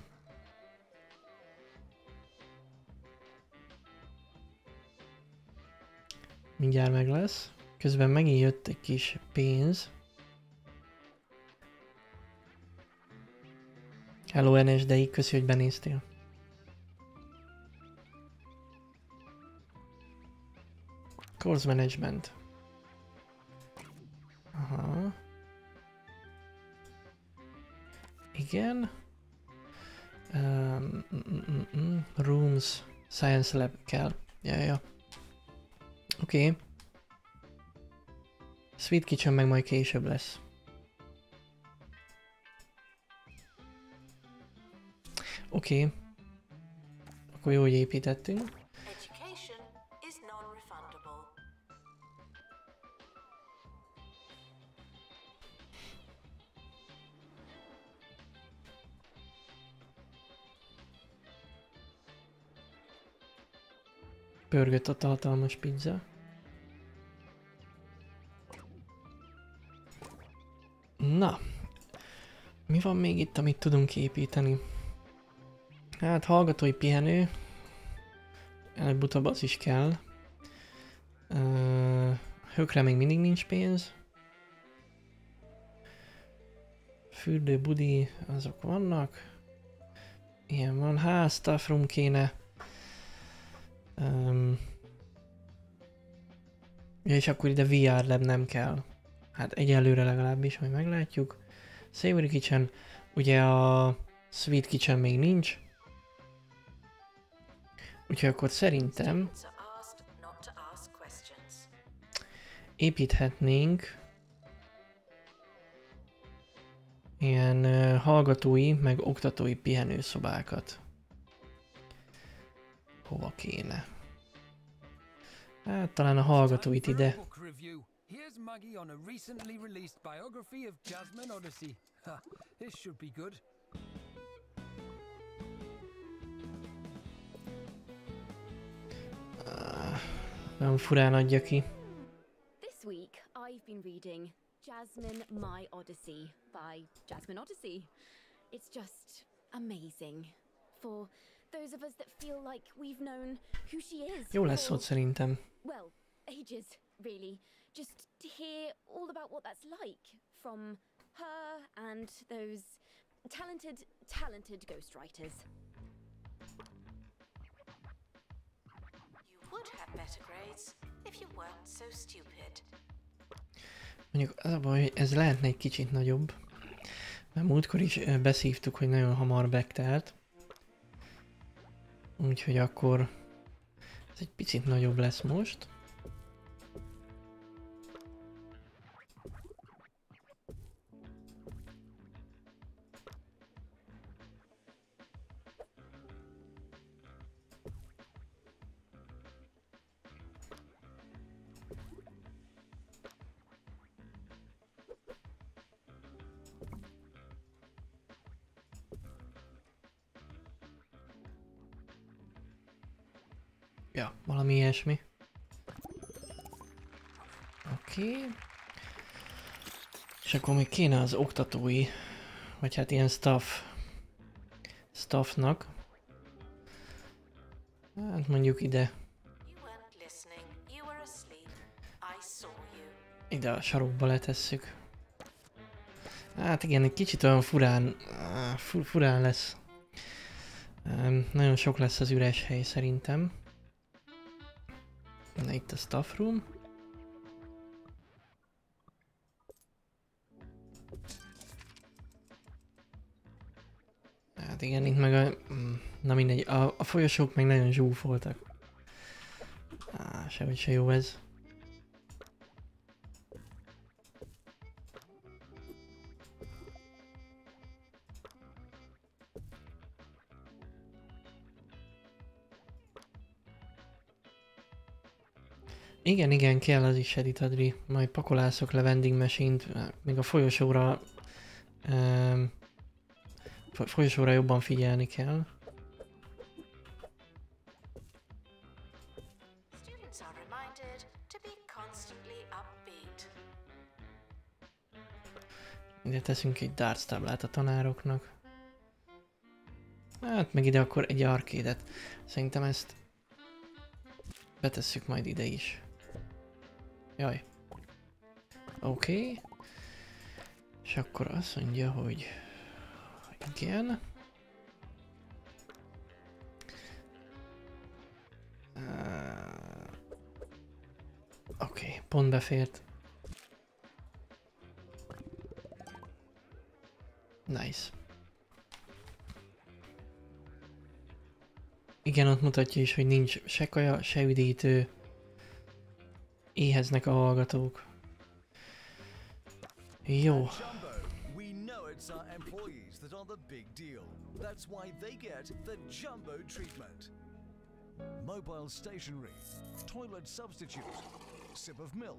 Mindjárt meg lesz. Közben megint jött egy kis pénz. Hello NSDI, köszi, hogy benéztél. Course management. Aha. Igen. Um, mm, mm. Rooms. Science lab kell. Ja, ja. Oké. Okay. Sweet Kitchen meg majd később lesz. Oké. Okay. Akkor jó, hogy építettünk. Pörgött a tartalmas pizza. Na, mi van még itt, amit tudunk építeni? Hát hallgatói pihenő. Előbb-utóbb az is kell. Uh, hökre még mindig nincs pénz. Fürdő, budi, azok vannak. Ilyen van, ház, staff kéne. Um, és akkor ide VR lab nem kell. Hát egyelőre legalábbis, majd meglátjuk. Savory Kitchen, ugye a Sweet Kitchen még nincs. Úgyhogy akkor szerintem építhetnénk ilyen hallgatói, meg oktatói pihenőszobákat. Hova kéne? Hát talán a hallgatóit ide. Book review. Here's Maggie on a recently released biography of Jasmine Odyssey. Ha, this should be good. Uh, nem furán adja ki. This week, I've been reading Jasmine My Odyssey by Jasmine Odyssey. It's just amazing. For those of us that feel like we've known who she is. Jó lesz for, ott szerintem. Well, ages, really. Just to hear all about what that's like from her and those talented, talented ghostwriters. You would have better grades if you weren't so stupid. Mondjuk az a baj, hogy ez lehetne egy kicsit nagyobb. Mert múltkor is beszívtuk, hogy nagyon hamar bektelt. Úgyhogy akkor ez egy picit nagyobb lesz most. Ilyesmi. Oké. Okay. És akkor még kéne az oktatói, vagy hát ilyen staff, staffnak. Hát mondjuk ide, ide a sarokba letesszük. Hát igen, egy kicsit olyan furán, furán lesz. Nagyon sok lesz az üres hely szerintem. Na itt a staff room. Hát igen, itt meg a... mm, Na mindegy, a, a folyosók meg nagyon zsúfoltak. Á, sehogy se jó ez. Igen, igen, kell az is, Edith Adri. Majd pakolászok le vending machine-t, még a folyosóra... Um, folyosóra jobban figyelni kell. Ide teszünk egy darts táblát a tanároknak. Hát meg ide akkor egy arkédet. Szerintem ezt betesszük majd ide is. Jaj. Oké. Okay. És akkor azt mondja, hogy igen. Uh, Oké, okay, pont befért. Nice. Igen, ott mutatja is, hogy nincs se kaja, se üdítő. Éheznek a hallgatók. Jó. And Jumbo, we know it's our employees that are the big deal. That's why they get the Jumbo treatment. Mobile stationery, toilet substitute, sip of milk,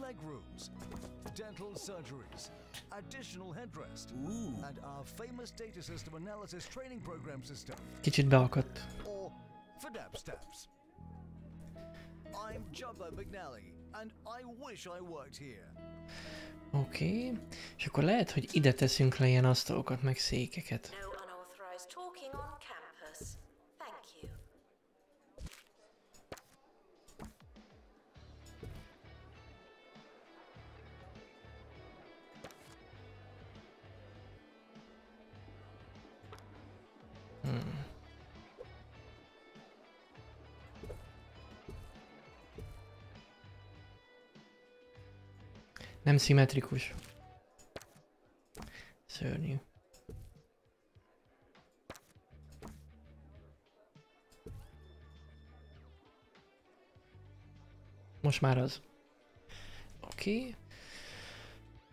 leg rooms, dental surgeries, additional headrest, and our famous data system analysis training program system, Kicsit beakadt. or FADAP steps. I'm Jumbo McNally, and I wish I worked here. Oké. Okay. És akkor lehet, hogy ide teszünk le ilyen asztalokat, meg székeket. Nem szimmetrikus. Szörnyű. Most már az. Oké. Okay.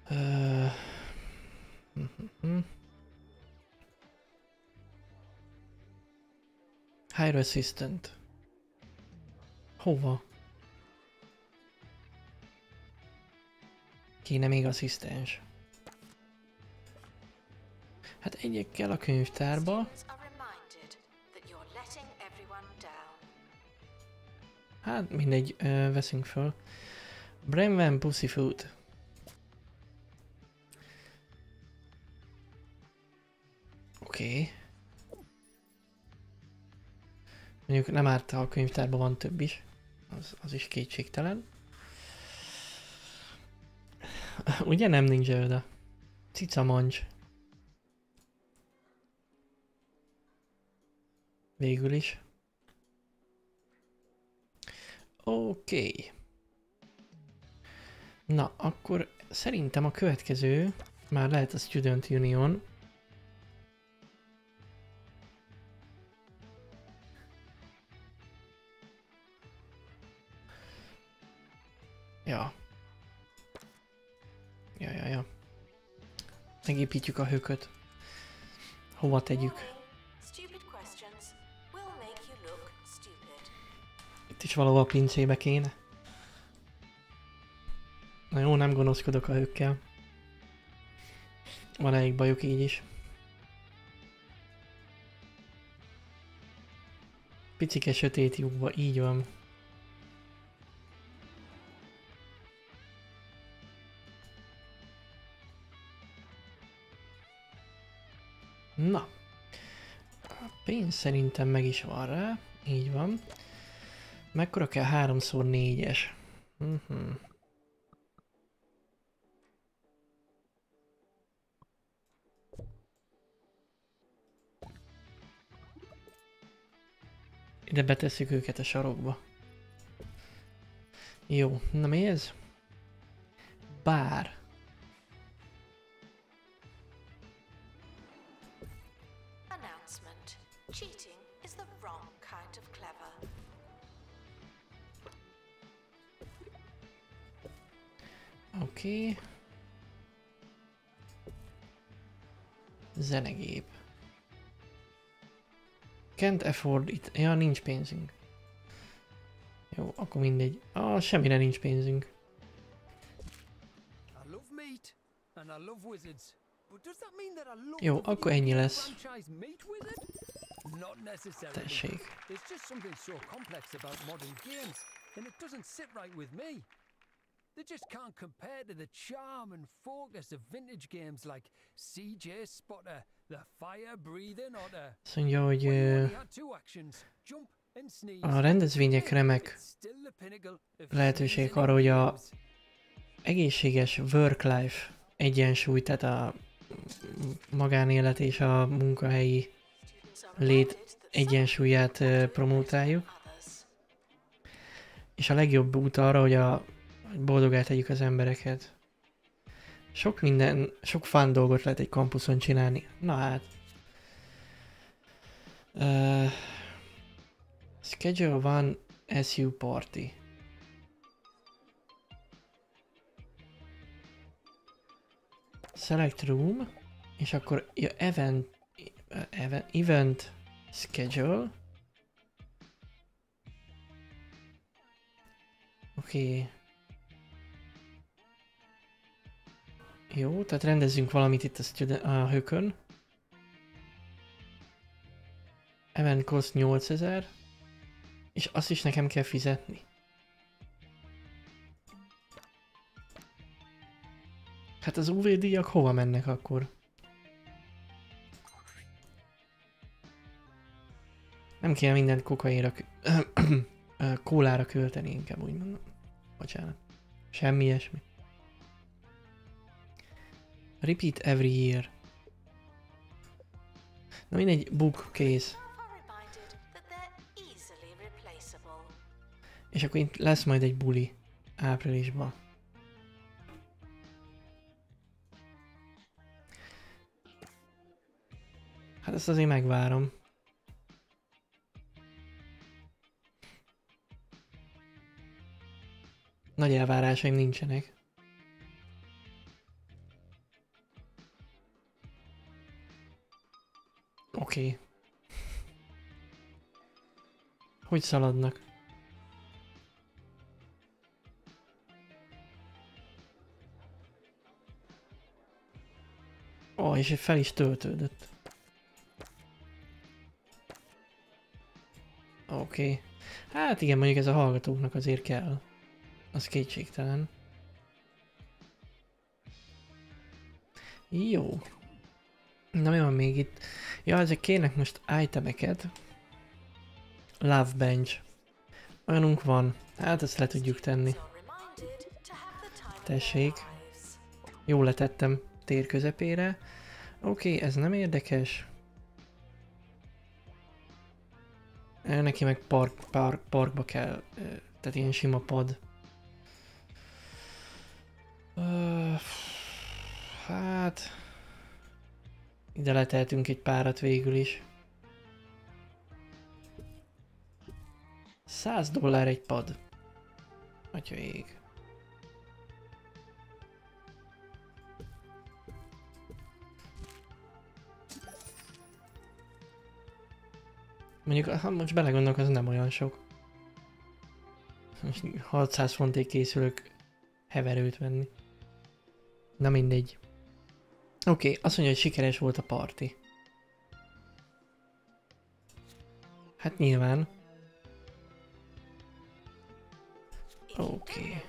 Uh, mhm. Hire assistant. Hova? Kéne még asszisztens. Hát egyekkel a könyvtárba. Hát mindegy, ö, veszünk föl. Bremen Pussyfoot. Oké. Okay. Mondjuk nem árt, ha a könyvtárban van több is. Az, az is kétségtelen. Ugye nem nincs oda? Cica mancs. Végül is. Oké. Okay. Na, akkor szerintem a következő már lehet a Student Union. Ja, Megépítjük a hököt. Hova tegyük? Itt is valahol a pincébe kéne. Na jó, nem gonoszkodok a hőkkel. Van elég bajuk így is. Picike sötét lyukba, így van. Pénz szerintem meg is van rá. Így van. Mekkora kell 3x4-es? Mhm. Ide betesszük őket a sarokba. Jó, na mi ez? Bár. Oké. Okay. Zenegép. Can't afford it. Ja, nincs pénzünk. Jó, akkor mindegy. Ah, semmire nincs pénzünk. Jó, akkor ennyi lesz. Tessék. There's just something so complex about modern games, and it doesn't sit right with me. They just can't compare to the charm and focus of vintage games like CJ Spotter, the fire breathing otter. Azt mondja, hogy a rendezvények remek sneezing arra, hogy a egészséges work-life egyensúly, tehát a magánélet és a munkahelyi lét egyensúlyát promotáljuk. És a legjobb út arra, hogy a hogy boldogát tegyük az embereket. Sok minden, sok fán dolgot lehet egy kampuszon csinálni. Na hát. Uh, schedule one SU party. Select room, és akkor ja, event, event, event schedule. Oké. Okay. Jó, tehát rendezzünk valamit itt a, hökön. Event cost 8000. És azt is nekem kell fizetni. Hát az UV díjak hova mennek akkor? Nem kéne mindent kokainra, kólára költeni, inkább úgy mondom. Bocsánat. Semmi ilyesmi. Repeat every year. Na mindegy, easily replaceable. És akkor itt lesz majd egy buli áprilisban. Hát ezt azért megvárom. Nagy elvárásaim nincsenek. Oké. Okay. Hogy szaladnak? Ó, oh, és fel is töltődött. Oké. Okay. Hát igen, mondjuk ez a hallgatóknak azért kell. Az kétségtelen. Jó. Na mi van még itt? Ja, ezek kérnek most itemeket. Love Bench. Olyanunk van. Hát ezt le tudjuk tenni. Tessék. Jól letettem tér közepére. Oké, okay, ez nem érdekes. Neki meg park, park, parkba kell, tehát ilyen sima pad. Hát... Ide leteltünk egy párat végül is. 100 dollár egy pad. Atya ég. Mondjuk, ha most belegondolok, az nem olyan sok. Most 600 fonték készülök heverőt venni. Na mindegy. Oké, okay, azt mondja, hogy sikeres volt a parti. Hát nyilván. You Okay.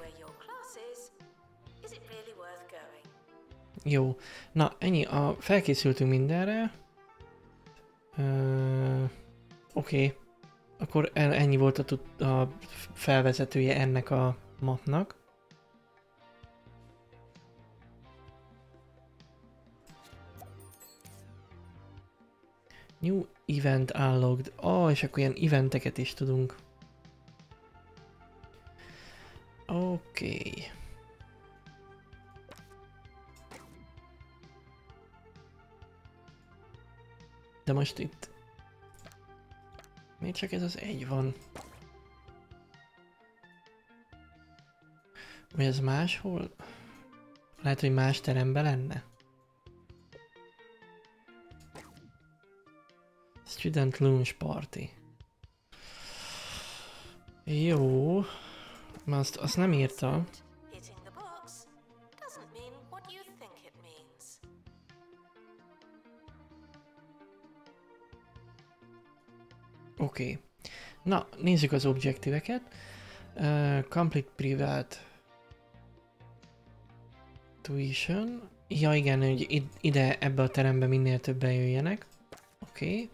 Jó. Na, ennyi. A, felkészültünk mindenre. Ö, Oké. Okay. Akkor en- ennyi volt a, a felvezetője ennek a mapnak. New event unlocked. Ah, és akkor ilyen eventeket is tudunk. Oké. Okay. De most itt... Miért csak ez az egy van? Vagy ez máshol? Lehet, hogy más teremben lenne? Student Lunch Party. Jó. Mert azt, azt nem írta. Oké. Okay. Na, nézzük az objektíveket. Uh, complete private tuition. Ja igen, hogy id- ide ebbe a terembe minél többen jöjjenek. Oké. Okay.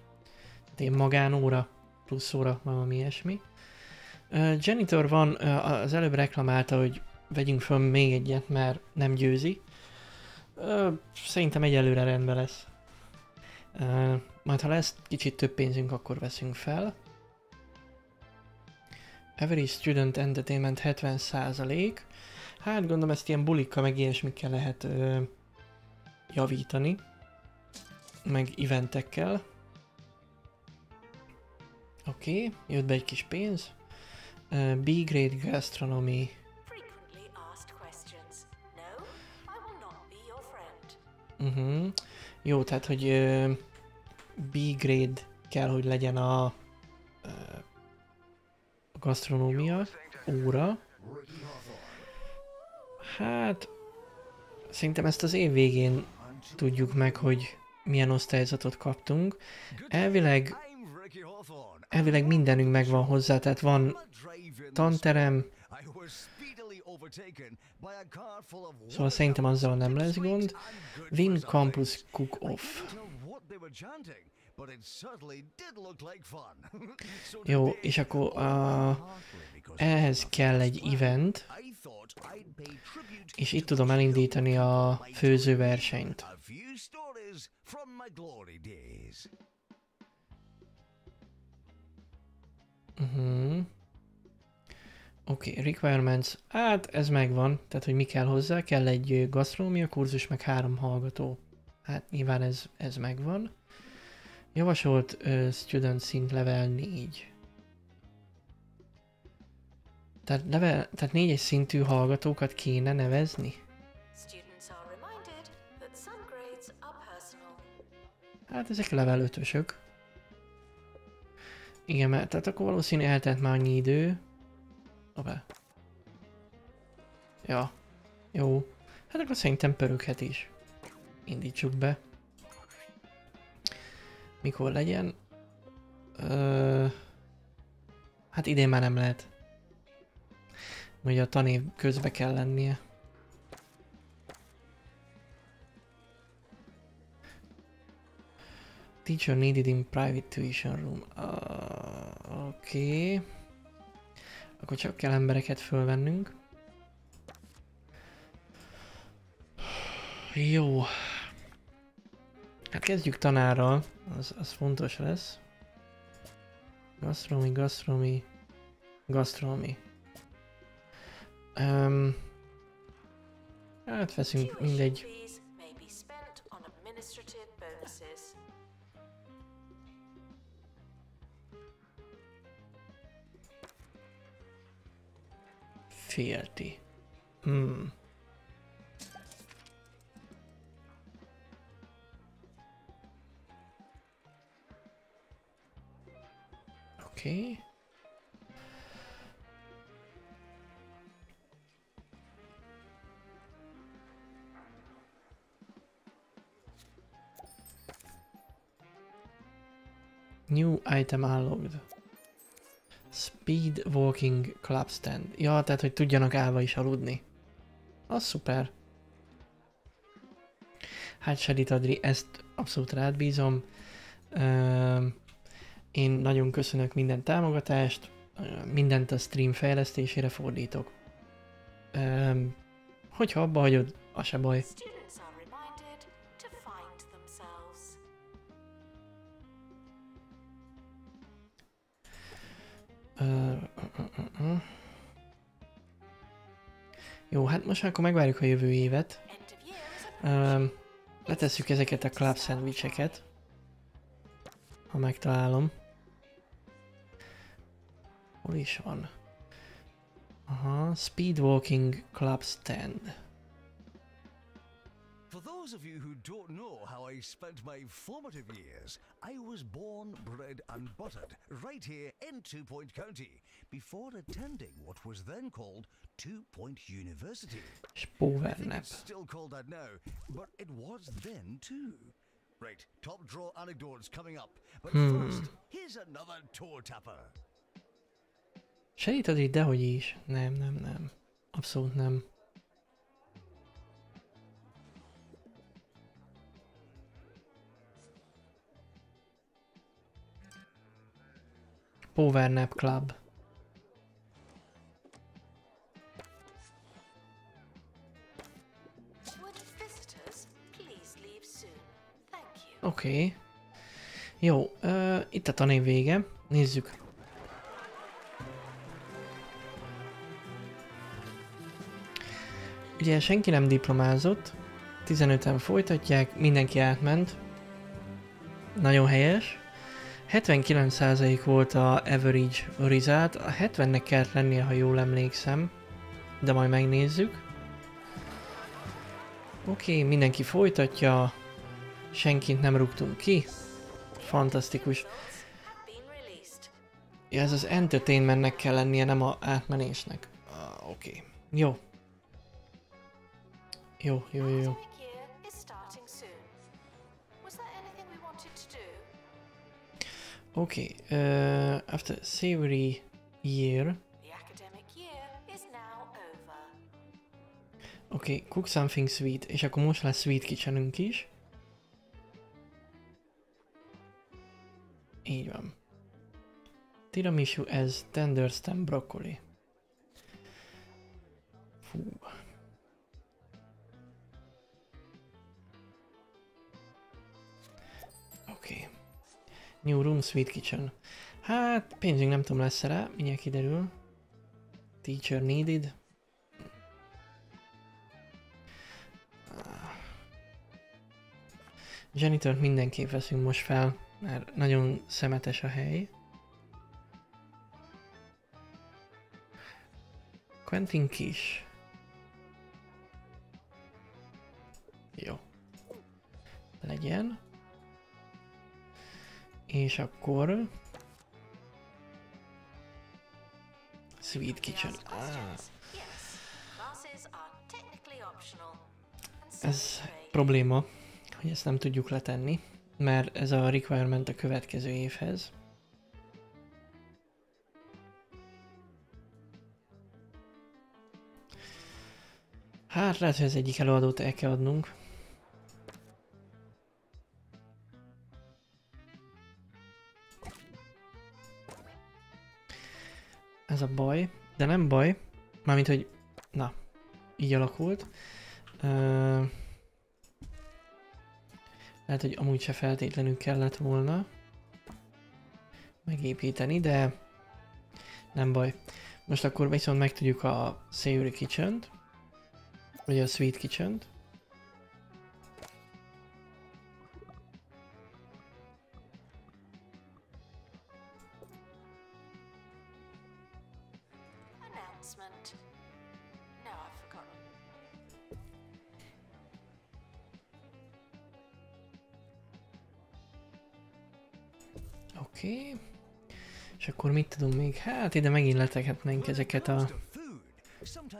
Én magánóra, plusz óra, valami ilyesmi. Uh, janitor van, uh, az előbb reklamálta, hogy vegyünk föl még egyet, mert nem győzi. Uh, szerintem egyelőre rendben lesz. Uh, majd ha lesz kicsit több pénzünk, akkor veszünk fel. Every student entertainment 70%. Hát gondolom ezt ilyen bulikkal meg ilyesmikkel lehet ö, javítani. Meg eventekkel. Oké, okay, jött be egy kis pénz. Uh, B-grade gastronomy. No. Uh-huh. Jó, tehát hogy ö, B-grade kell, hogy legyen a a gasztronómia óra. Hát, szerintem ezt az év végén tudjuk meg, hogy milyen osztályzatot kaptunk. Elvileg. Elvileg mindenünk megvan hozzá, tehát van tanterem, szóval szerintem azzal nem lesz gond. Win Campus. Cook Off. Jó, és akkor because ehhez kell egy event, és itt tudom elindítani a főzőversenyt. Uh-huh. Oké, okay, requirements. Hát ez megvan, tehát hogy mi kell hozzá, kell egy gasztronómia kurzus, meg három hallgató. Hát nyilván ez, ez megvan. Javasolt uh, student szint level 4. Tehát, level, tehát négyes szintű hallgatókat kéne nevezni? Hát ezek level 5-ösök. Igen, mert tehát akkor valószínű eltelt már annyi idő. Hoppá. Ja. Jó. Hát akkor szerintem pöröghet is. Indítsuk be. Mikor legyen? Ö... Hát idén már nem lehet. Ugye a tanév közbe kell lennie. Teacher needed in private tuition room. Uh, Oké. Okay. Akkor csak kell embereket fölvennünk. Jó. Hát kezdjük tanárral, az, az fontos lesz. Gastronomy, gastronomy, gastronomy. Um, hát veszünk mindegy. Fealty. Hmm. Oké. Okay. New item unlocked. Speed walking club stand. Ja, tehát, hogy tudjanak állva is aludni. Az szuper. Hát Shadit Adri, ezt abszolút rád bízom. Én nagyon köszönök minden támogatást, mindent a stream fejlesztésére fordítok. Hogyha abba hagyod, az se baj. Jó, hát most akkor megvárjuk a jövő évet. Letesszük ezeket a club szendvicseket. Ha megtalálom. Hol is van? Aha, Speedwalking Club Stand. For those of you who don't know how I spent my formative years, I was born, bred, and buttered right here in Two Point County before attending what was then called Two Point University. It's still called that now, but it was then too. Right, top draw anecdotes coming up. But hmm. first, here's another toe tapper. Segítad itt, dehogy is. Nem, nem, nem. Abszolút nem. Power Nap Club. Oké. Okay. Jó, uh, itt a tanév vége. Nézzük. Ugye senki nem diplomázott, 15-en folytatják, mindenki átment. Nagyon helyes. 79% volt a average result, a 70-nek kellett lennie, ha jól emlékszem. De majd megnézzük. Oké, okay, mindenki folytatja, senkit nem rúgtunk ki. Fantasztikus. Ja, ez az entertainmentnek kell lennie, nem a átmenésnek. Ah, oké. Okay. Jó. Jó, jó, jó, jó. Okay. Uh, after savory year. The academic year is now over. Okay, cook something sweet. És akkor most lesz sweet kitchenünk is. Így van. Tiramisu ez tender stem broccoli. Fú. New room, sweet kitchen. Hát, pénzünk nem tudom lesz rá, mindjárt kiderül. Teacher needed. Janitort mindenképp veszünk most fel, mert nagyon szemetes a hely. Quentin Kish. Jó. Legyen. És akkor... Sweet Kitchen. Ah, ez probléma, hogy ezt nem tudjuk letenni, mert ez a requirement a következő évhez. Hát lehet, hogy az egyik előadót el kell adnunk. Baj, de nem baj, mármint, hogy na, így alakult. Ö, lehet, hogy amúgy se feltétlenül kellett volna megépíteni, de nem baj. Most akkor viszont megtudjuk a Savory Kitchen-t, vagy a Sweet Kitchen-t. Announcement. Akkor mit tudunk még? Hát ide megint letehetnénk ezeket a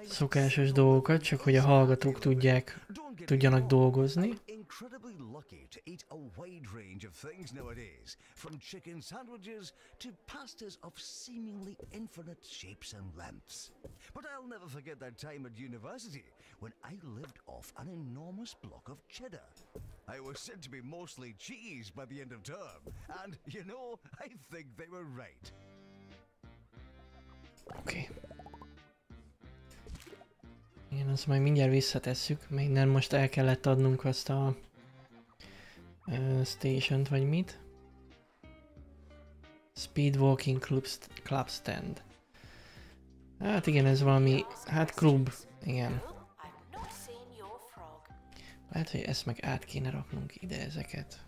szokásos dolgokat, csak hogy a hallgatók tudják, tudjanak dolgozni. I was said to be mostly cheese by the end of term, and you know, I think they were right. Oké. Okay. Igen, azt majd mindjárt visszatesszük, mert innen most el kellett adnunk azt a uh, station vagy mit. Speedwalking club, st club stand. Hát igen, ez valami, hát klub, igen. Lehet, hogy ezt meg át kéne raknunk ide ezeket.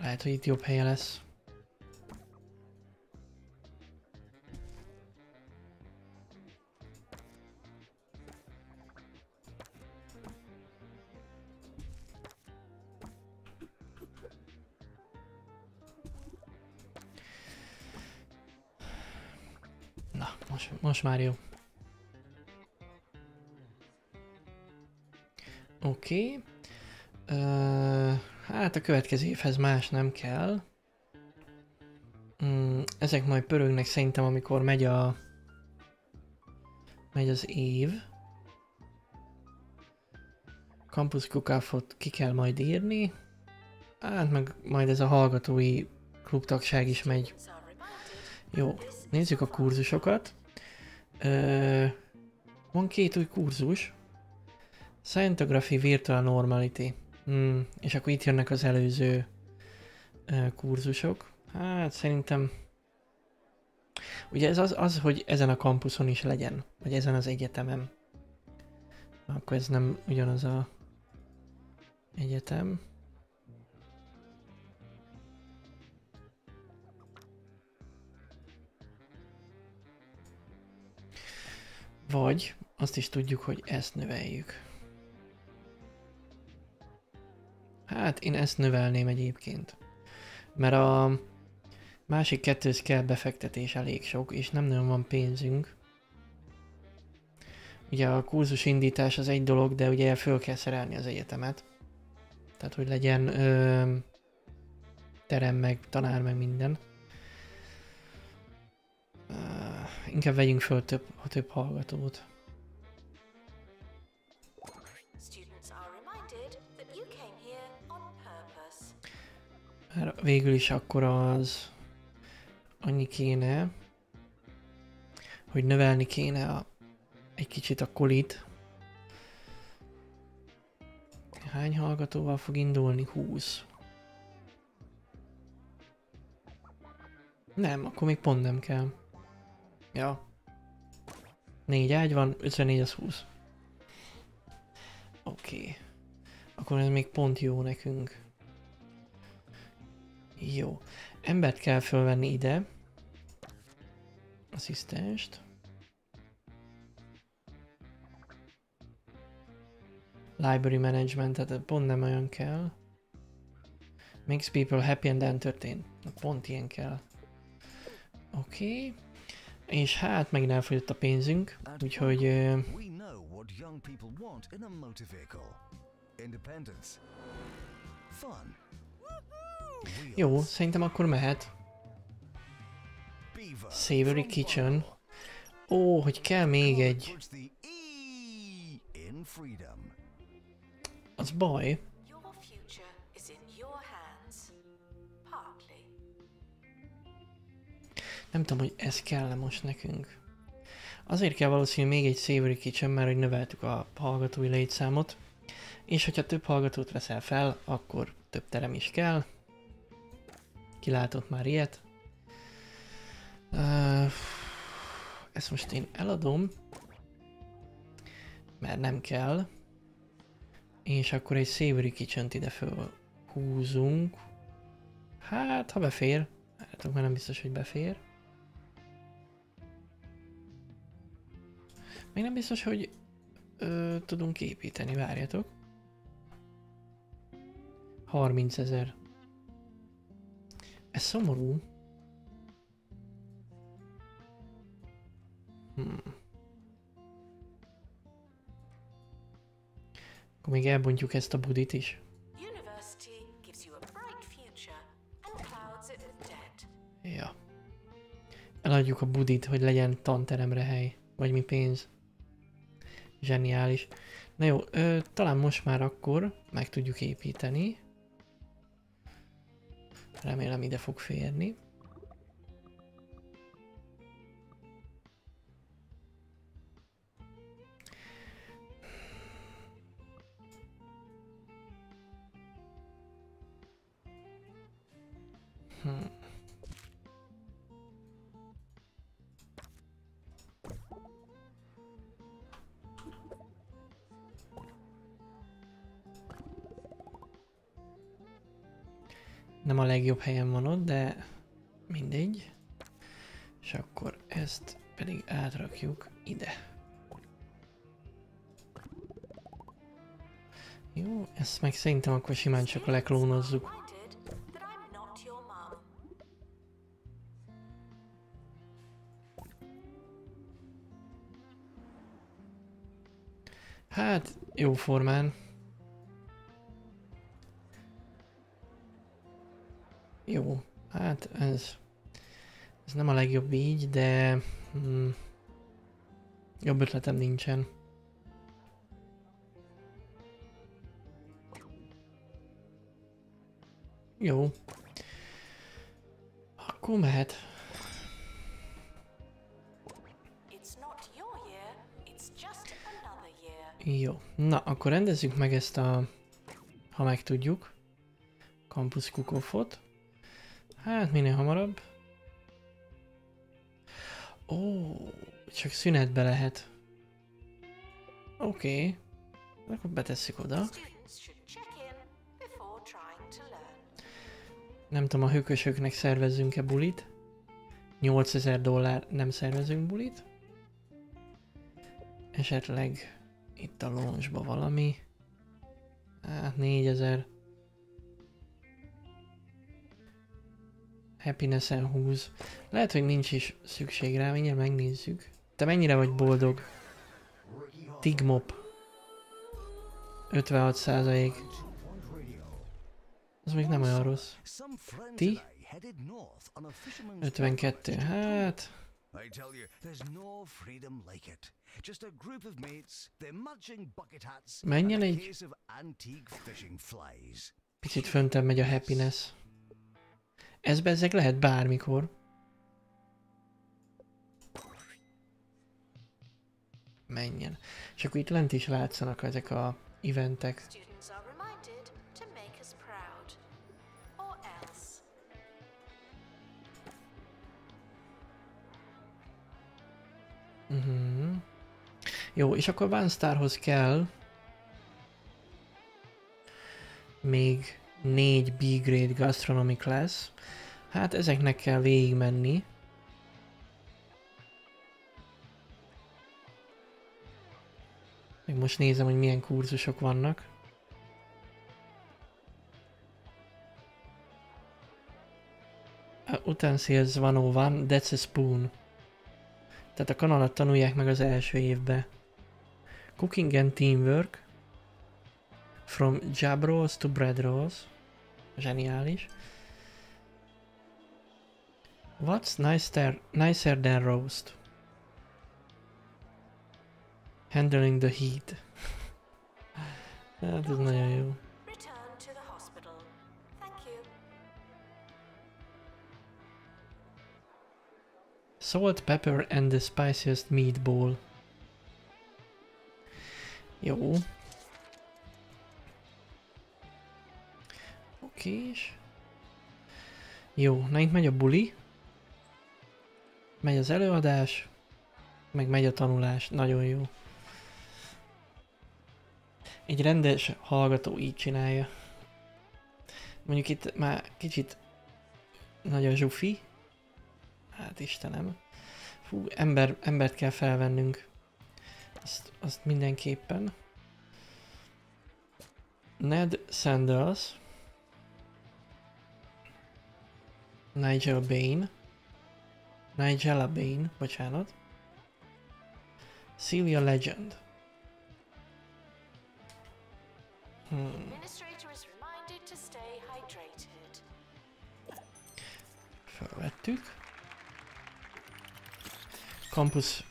Lehet, hogy itt jobb helye lesz. Na, most, most már jó. Oké. Okay. Uh, hát a következő évhez más nem kell. Mm, ezek majd pörögnek szerintem, amikor megy a... megy az év. Campus Kukafot ki kell majd írni. Hát meg majd ez a hallgatói klubtagság is megy. Jó, nézzük a kurzusokat. Ö, van két új kurzus. Scientography Virtual Normality. Hmm, és akkor itt jönnek az előző ö, kurzusok. Hát szerintem... Ugye ez az, az, hogy ezen a kampuszon is legyen, vagy ezen az egyetemen. Akkor ez nem ugyanaz a egyetem. Vagy azt is tudjuk, hogy ezt növeljük. Hát én ezt növelném egyébként. Mert a másik kettőz kell befektetés elég sok, és nem nagyon van pénzünk. Ugye a kurzus indítás az egy dolog, de ugye föl kell szerelni az egyetemet. Tehát, hogy legyen ö, terem, meg tanár, meg minden. Uh, inkább vegyünk föl több, több hallgatót. Mert végül is akkor az annyi kéne, hogy növelni kéne a, egy kicsit a kolit. Hány hallgatóval fog indulni? 20. Nem, akkor még pont nem kell. Ja. Négy ágy van, 54 az 20. Oké. Okay. Akkor ez még pont jó nekünk. Jó. Embert kell fölvenni ide. Asszisztenst. Library management, tehát pont nem olyan kell. Makes people happy and entertained. Pont ilyen kell. Oké. Okay. És hát megint elfogyott a pénzünk, úgyhogy... vehicle. Independence. Fun. Jó, szerintem akkor mehet. Savory Kitchen. Ó, hogy kell még egy... E. Az baj. Nem tudom, hogy ez kell most nekünk. Azért kell valószínűleg még egy Savory Kitchen, mert hogy növeltük a hallgatói létszámot. És hogyha több hallgatót veszel fel, akkor több terem is kell. Kilátott már ilyet. Ezt most én eladom, mert nem kell. És akkor egy Savory kitchen ide föl húzunk. Hát, ha befér. Hát, akkor nem biztos, hogy befér. Még nem biztos, hogy ö, tudunk építeni, várjatok. 30 ezer. Ez szomorú. Hmm. Akkor még elbontjuk ezt a budit is. Ja. Eladjuk a budit, hogy legyen tanteremre hely. Vagy mi pénz. Zseniális. Na jó, ö, talán most már akkor meg tudjuk építeni. Remélem ide fog férni. Nem a legjobb helyen van ott, de mindegy. És akkor ezt pedig átrakjuk ide. Jó, ezt meg szerintem akkor simán csak leklónozzuk. Hát, jó formán. Legjobb így, de mm, jobb ötletem nincsen. Jó. Akkor mehet. Jó. Na, akkor rendezzük meg ezt a, ha meg tudjuk, Campus Kukofot. Hát minél hamarabb. Ó, csak szünetbe lehet. Oké. Okay. Akkor betesszük oda. Nem tudom, a hőkösöknek szervezzünk-e bulit. 8000 dollár nem szervezünk bulit. Esetleg itt a launchba valami. Hát 4000. Happiness-en húz. Lehet, hogy nincs is szükség rá, mindjárt megnézzük. Te mennyire vagy boldog? Tigmop. 56 százalék. Az még nem olyan rossz. Ti? and I headed north on a fisherman's 52, hát... I tell you, there's no freedom like it. Just a group of mates, their matching bucket hats, Menjen egy picit föntebb megy a happiness. Ez bezzeg lehet bármikor. Menjen. És akkor itt lent is látszanak ezek a eventek. Or else. Uh-huh. Jó, és akkor One Starhoz kell még négy B-grade gastronomy class. Hát ezeknek kell végigmenni. Még most nézem, hogy milyen kurzusok vannak. Uh, Utensils 101, that's a spoon. Tehát a kanalat tanulják meg az első évbe. Cooking and Teamwork. From job rolls to bread rolls. Zseniális. What's nicer, nicer than roast? Handling the heat. hát ez nagyon jó. Return to the hospital. Thank you. Salt, pepper and the spiciest meatball. Jó. Okés. Jó, na itt megy a buli. Megy az előadás. Meg megy a tanulás. Nagyon jó. Egy rendes hallgató így csinálja. Mondjuk itt már kicsit nagy a zsufi. Hát Istenem. Fú, ember, embert kell felvennünk. Azt, azt mindenképpen. Ned Sanders. Nigel Bain. Nigella Bain, bocsánat. Celia Legend. Hmm. Felvettük. Campus,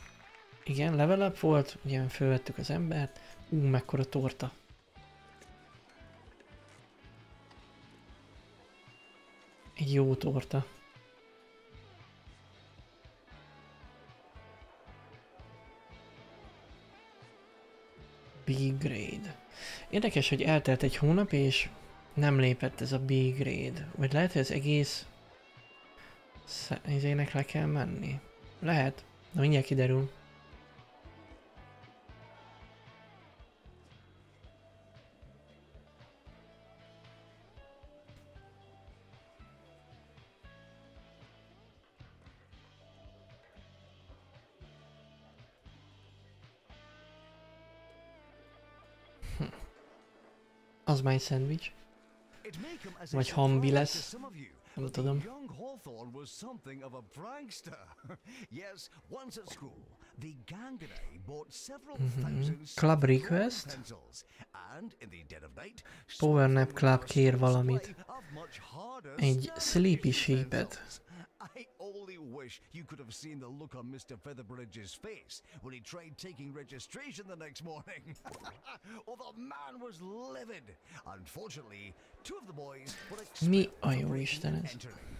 igen, level up volt, ugye felvettük az embert. Ú, mekkora torta. Jó torta. B grade. Érdekes, hogy eltelt egy hónap, és nem lépett ez a B grade. Vagy lehet, hogy az egész izének le kell menni. Lehet. Na mindjárt kiderül. Az my sandwich. It may come as a Vagy hambi lesz. to some of you, Nem tudom. young Hawthorne was something of a prankster. yes, once at school, the bought several thousand Mhm. Club drawing request. Pencils, and in the dead of night, Power Nap Club the kér display valamit. of much harder Egy standard sleepy edition sheepet. I only wish you could have seen the look on Mr. Featherbridge's face when he tried taking registration the next morning. oh, the man was livid. Unfortunately, two of the boys were Mi expelled a jó Isten and ez? entering.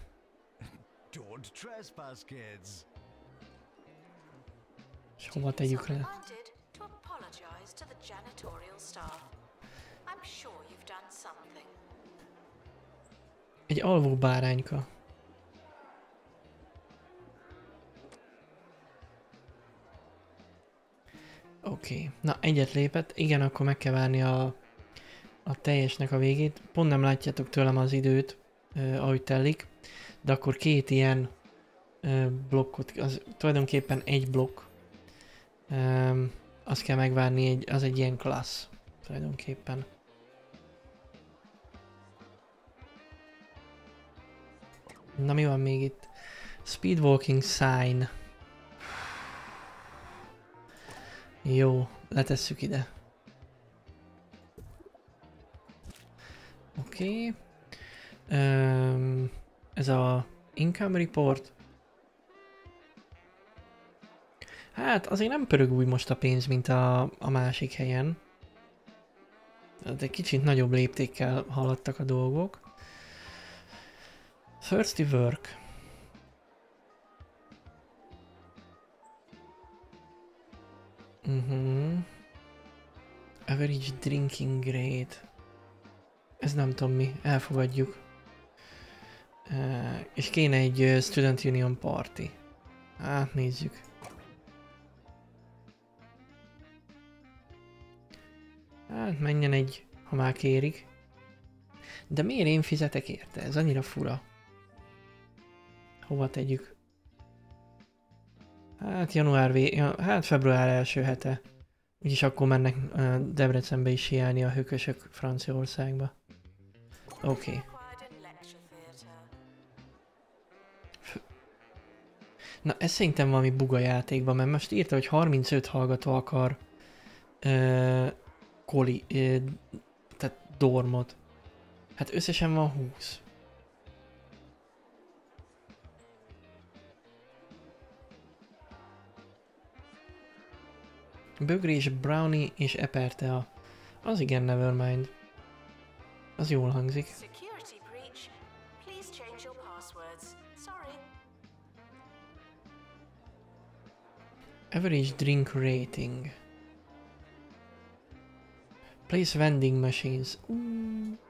Don't trespass, kids. És hova tegyük are le? reminded to apologize to the janitorial staff. Egy alvó bárányka. Oké, okay. na egyet lépett, igen, akkor meg kell várni a, a teljesnek a végét. Pont nem látjátok tőlem az időt, eh, ahogy telik, de akkor két ilyen eh, blokkot, az tulajdonképpen egy blokk, eh, azt kell megvárni, egy, az egy ilyen klassz tulajdonképpen. Na mi van még itt? Speedwalking sign. Jó, letesszük ide. Oké. Okay. Um, ez a income report. Hát azért nem pörög úgy most a pénz, mint a, a másik helyen. De kicsit nagyobb léptékkel haladtak a dolgok. Thirsty work. Mhm. Average drinking rate. Ez nem tudom mi, elfogadjuk. Uh, és kéne egy uh, Student Union Party. Hát nézzük. Hát menjen egy, ha már kérik. De miért én fizetek érte? Ez annyira fura. Hova tegyük? Hát január vé... hát február első hete. Úgyis akkor mennek Debrecenbe is hiálni a hökösök Franciaországba. Oké. Okay. Na ez szerintem valami buga játékban, mert most írta, hogy 35 hallgató akar uh, koli, uh, tehát dormot. Hát összesen van 20. Bögri és Brownie és Epertea. Az igen, Nevermind. Az jól hangzik. Average drink rating. Place vending machines. Uh,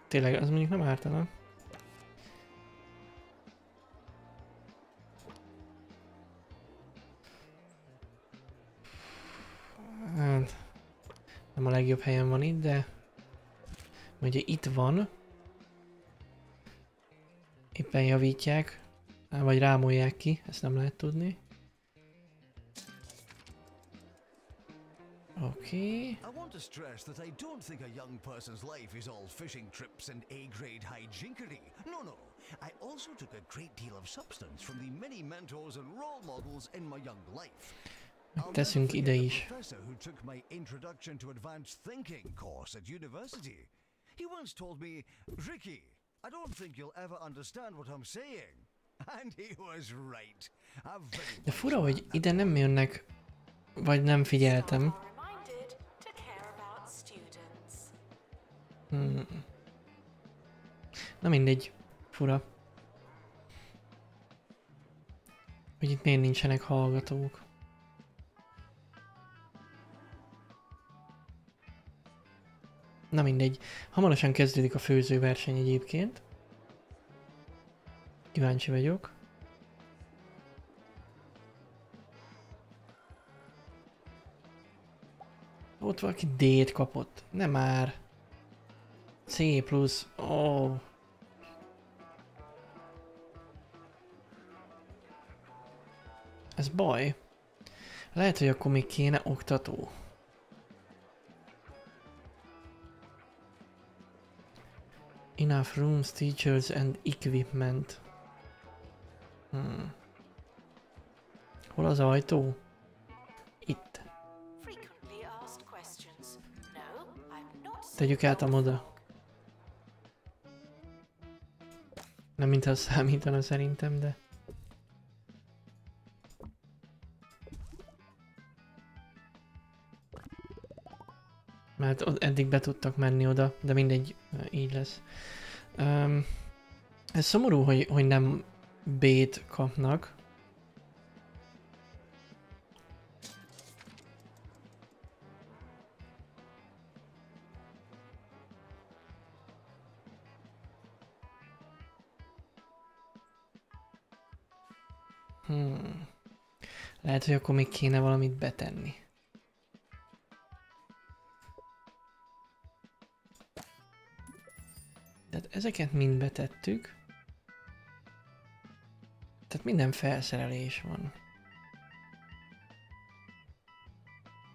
tényleg, az mondjuk nem ártana. Nem a legjobb helyen van itt, de ugye itt van. Éppen javítják, vagy rámolják ki, ezt nem lehet tudni. Okay. I want to stress that I don't think a young person's life is all fishing trips and A-grade hijinkery. No, no. I also took a great deal of substance from the many mentors and role models in my young life. Teszünk ide is. professor who took my Introduction to Advanced Thinking course at university. He once told me, Ricky, I don't think you'll ever understand what I'm saying. And he was right. De fura, hogy ide nem jönnek, vagy nem figyeltem. Hmm. Na mindegy, fura. Hogy itt miért nincsenek hallgatók. Na mindegy. Hamarosan kezdődik a főzőverseny egyébként. Kíváncsi vagyok. Ott valaki D-t kapott. Nem már. C plusz. Oh. Ez baj. Lehet, hogy akkor még kéne oktató. Enough rooms, teachers and equipment. Hmm. Hol az ajtó? Itt. Tegyük át a moda. Nem mintha számítana szerintem, de... Mert eddig be tudtak menni oda, de mindegy, így lesz. Um, ez szomorú, hogy, hogy nem B-t kapnak. Hmm. Lehet, hogy akkor még kéne valamit betenni. Ezeket mind betettük. Tehát minden felszerelés van.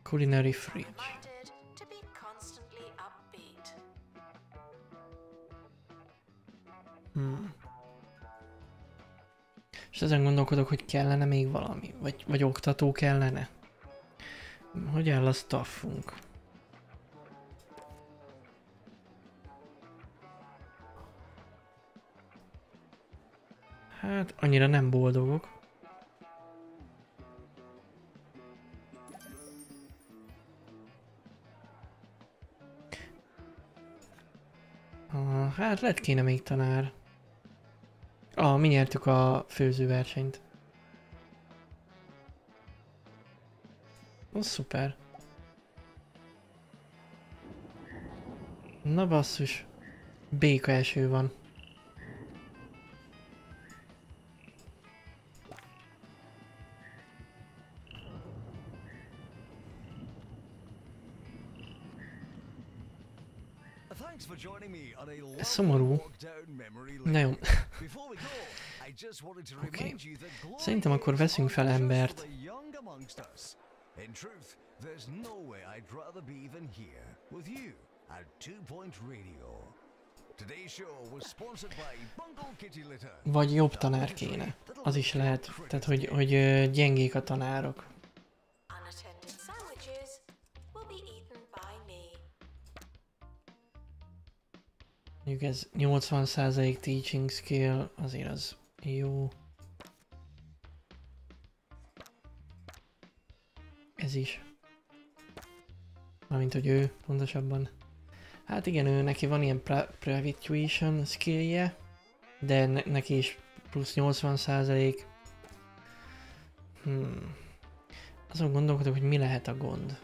Culinary fridge. Hmm. És ezen gondolkodok, hogy kellene még valami, vagy, vagy oktató kellene. Hogy áll a staffunk? Hát, annyira nem boldogok. Hát lehet kéne még tanár. Ah, mi nyertük a főzőversenyt. Az szuper. Na basszus. Béka eső van. Szomorú. walk down memory lane. Na jó. Before we go, I just wanted to Oké. glory Szerintem akkor veszünk fel embert. the young amongst us. In truth, there's nowhere I'd rather be than here with you at Two Point Radio. Today's show was sponsored by Bungle Kitty Litter. Vagy jobb tanár kéne. Az is lehet. Tehát, hogy, hogy gyengék a tanárok. Mondjuk ez 80% teaching skill, azért az jó. Ez is. Mármint, hogy ő pontosabban. Hát igen, ő neki van ilyen private skillje, de ne- neki is plusz 80%. Hmm. Azon gondolkodok, hogy mi lehet a gond.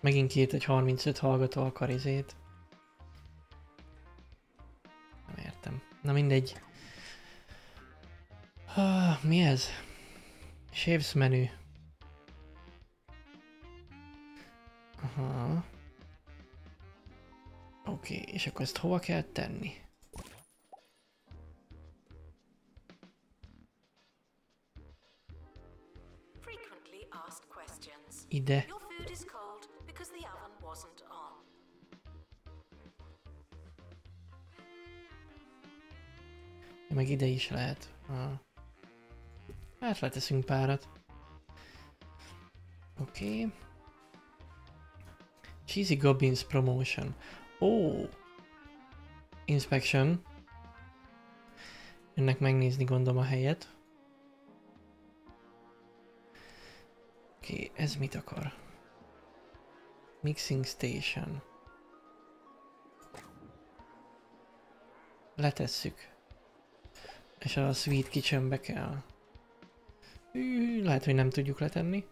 Megint két egy 35 hallgató akar izét. Na mindegy. Ah, mi ez? Shaves menü. Aha. Oké, okay, és akkor ezt hova kell tenni? Ide. Meg ide is lehet. Ah. Hát leteszünk párat. Oké. Okay. Cheesy Goblins Promotion. Ó! Oh. Inspection. Ennek megnézni gondolom a helyet. Oké, okay, ez mit akar? Mixing Station. Letesszük. És a Sweet Kitchenbe kell. Lehet, hogy nem tudjuk letenni.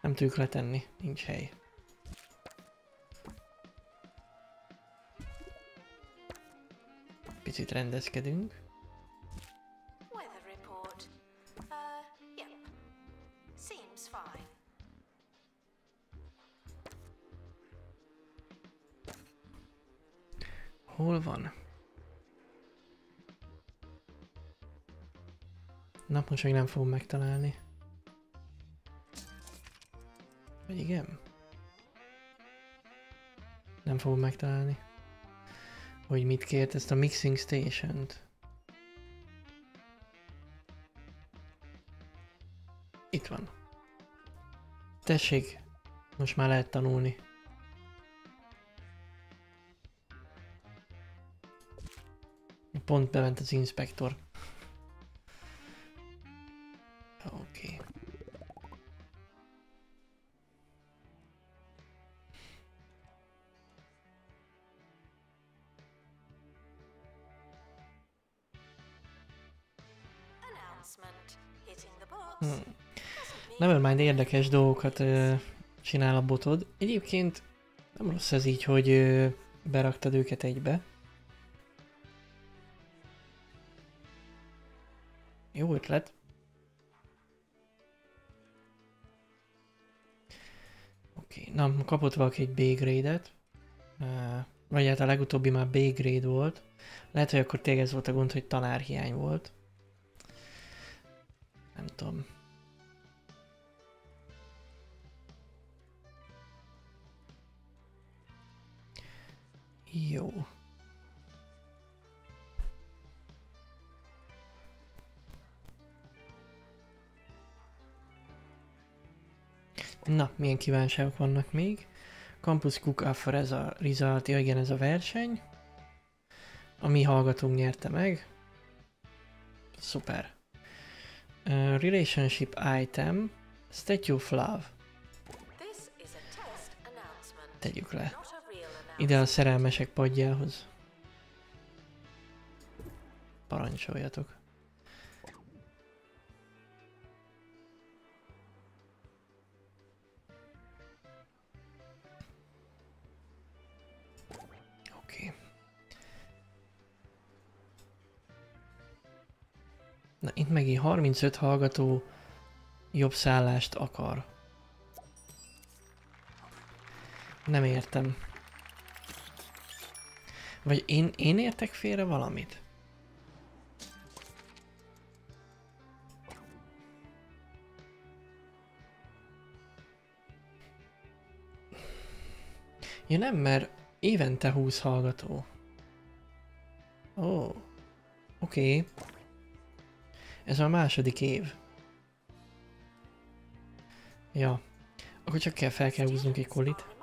Nem tudjuk letenni, nincs hely. Picit rendezkedünk. Most még nem fogom megtalálni. Vagy igen? Nem fogom megtalálni. Hogy mit kért ezt a mixing station-t. Itt van. Tessék, most már lehet tanulni. Pont bement az inspektor. Érdekes dolgokat csinál a botod. Egyébként nem rossz ez így, hogy beraktad őket egybe. Jó ötlet. Oké, na kapott valaki egy B grade-et. Uh, vagy hát a legutóbbi már B grade volt. Lehet, hogy akkor téged volt a gond, hogy tanárhiány volt. Nem tudom. Jó. Na, milyen kívánságok vannak még? Campus Cook Offer ez a result, ja igen, ez a verseny. A mi hallgatónk nyerte meg. Szuper. Uh, relationship item, Statue of Love. Tegyük le. Ide a szerelmesek padjához. Parancsoljatok. Oké. Na, itt megint 35 hallgató jobb szállást akar. Nem értem. Vagy én, én értek félre valamit? Ja nem, mert évente 20 hallgató. Ó, oké. Okay. Ez a második év. Ja. Akkor csak kell fel kell húznunk egy kolit.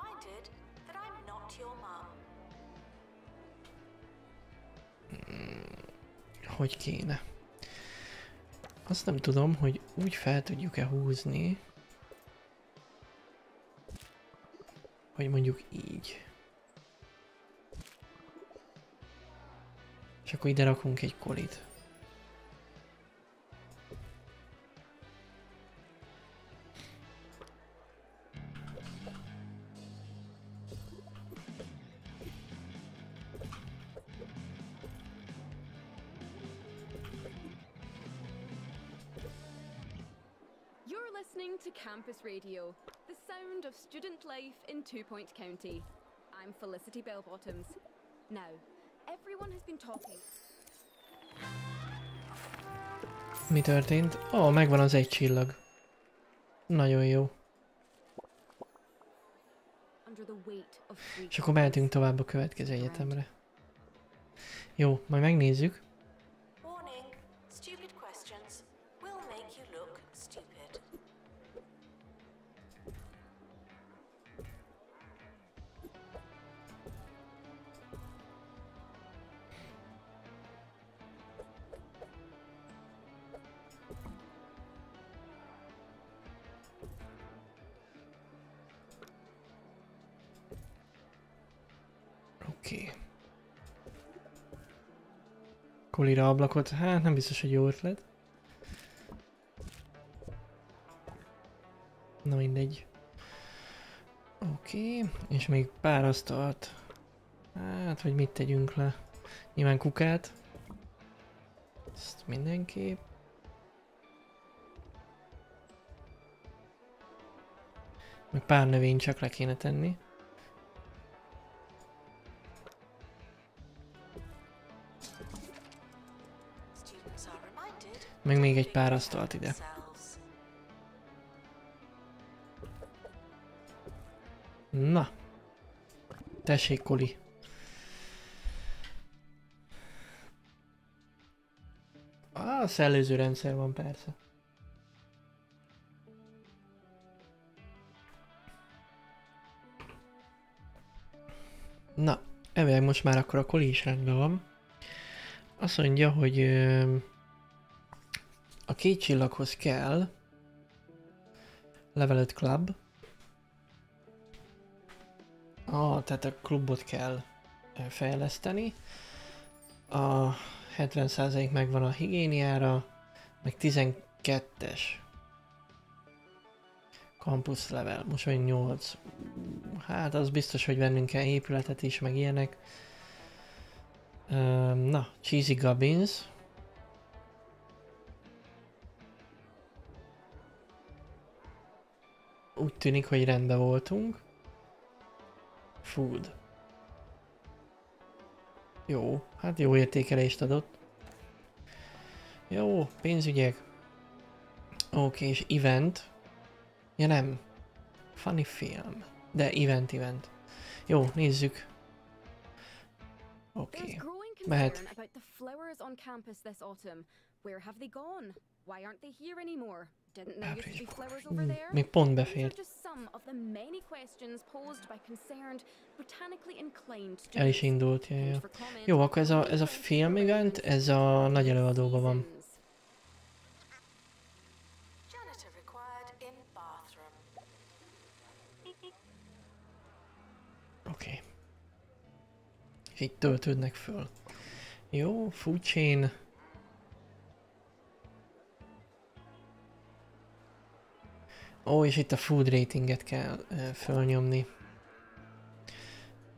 Hogy kéne. Azt nem tudom, hogy úgy fel tudjuk-e húzni, hogy mondjuk így. És akkor ide rakunk egy kolit. Radio, the sound of student life in Two Point County. I'm Felicity Bellbottoms. Now, everyone has been talking. Mi történt? Ó, oh, megvan az egy csillag. Nagyon jó. És akkor mehetünk tovább a következő egyetemre. Jó, majd megnézzük. Kolira ablakot, hát nem biztos, hogy jó ötlet. Na mindegy. Oké, és még pár asztalt. Hát, hogy mit tegyünk le. Nyilván kukát. Ezt mindenképp. Meg pár növény csak le kéne tenni. Meg még egy pár asztalt ide. Na. Tessék, Koli. Ah, szellőző rendszer van persze. Na, elvileg most már akkor a Koli is rendben van. Azt mondja, hogy a két csillaghoz kell Level 5 Club, Ah, tehát a klubot kell fejleszteni. A 70% megvan a higiéniára, meg 12-es campus level, most vagy 8. Hát az biztos, hogy vennünk kell épületet is, meg ilyenek. Na, Cheesy Gubbins. Tűnik, hogy rendben voltunk. Food. Jó, hát jó értékelést adott. Jó, pénzügyek. Oké, és event. Ja nem. Funny film. De event, event. Jó, nézzük. Oké. Growing Mehet. about the flowers on campus this autumn. Where have they gone? Why aren't they here anymore? Hmm? Még pont These are befér. just some of the many questions posed by concerned, botanically inclined El is indult, ja, And ja. for comment, Jó, akkor ez a, ez a film to ez a nagy előadóban van. Oké. Okay. És így töltődnek föl. Jó, food Ó, és itt a food ratinget kell fölnyomni.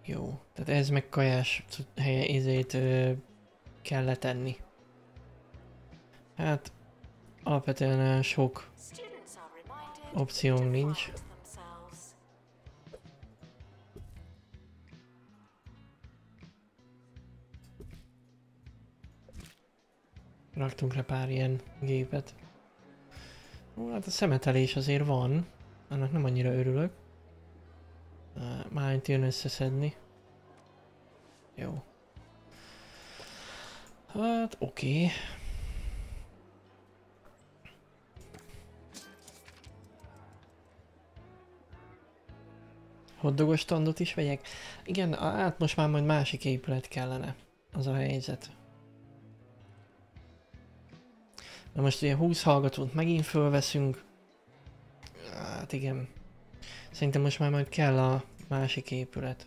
Jó, tehát ez meg kajás helye izét ö, kell letenni. Hát, alapvetően sok opciónk nincs. Raktunk le pár ilyen gépet. Hát a szemetelés azért van. Annak nem annyira örülök. Mányt jön összeszedni. Jó. Hát oké. Okay. Hoddogos standot is vegyek? Igen, hát most már majd másik épület kellene. Az a helyzet. Na most ugye 20 hallgatót megint fölveszünk. Hát igen. Szerintem most már majd kell a másik épület.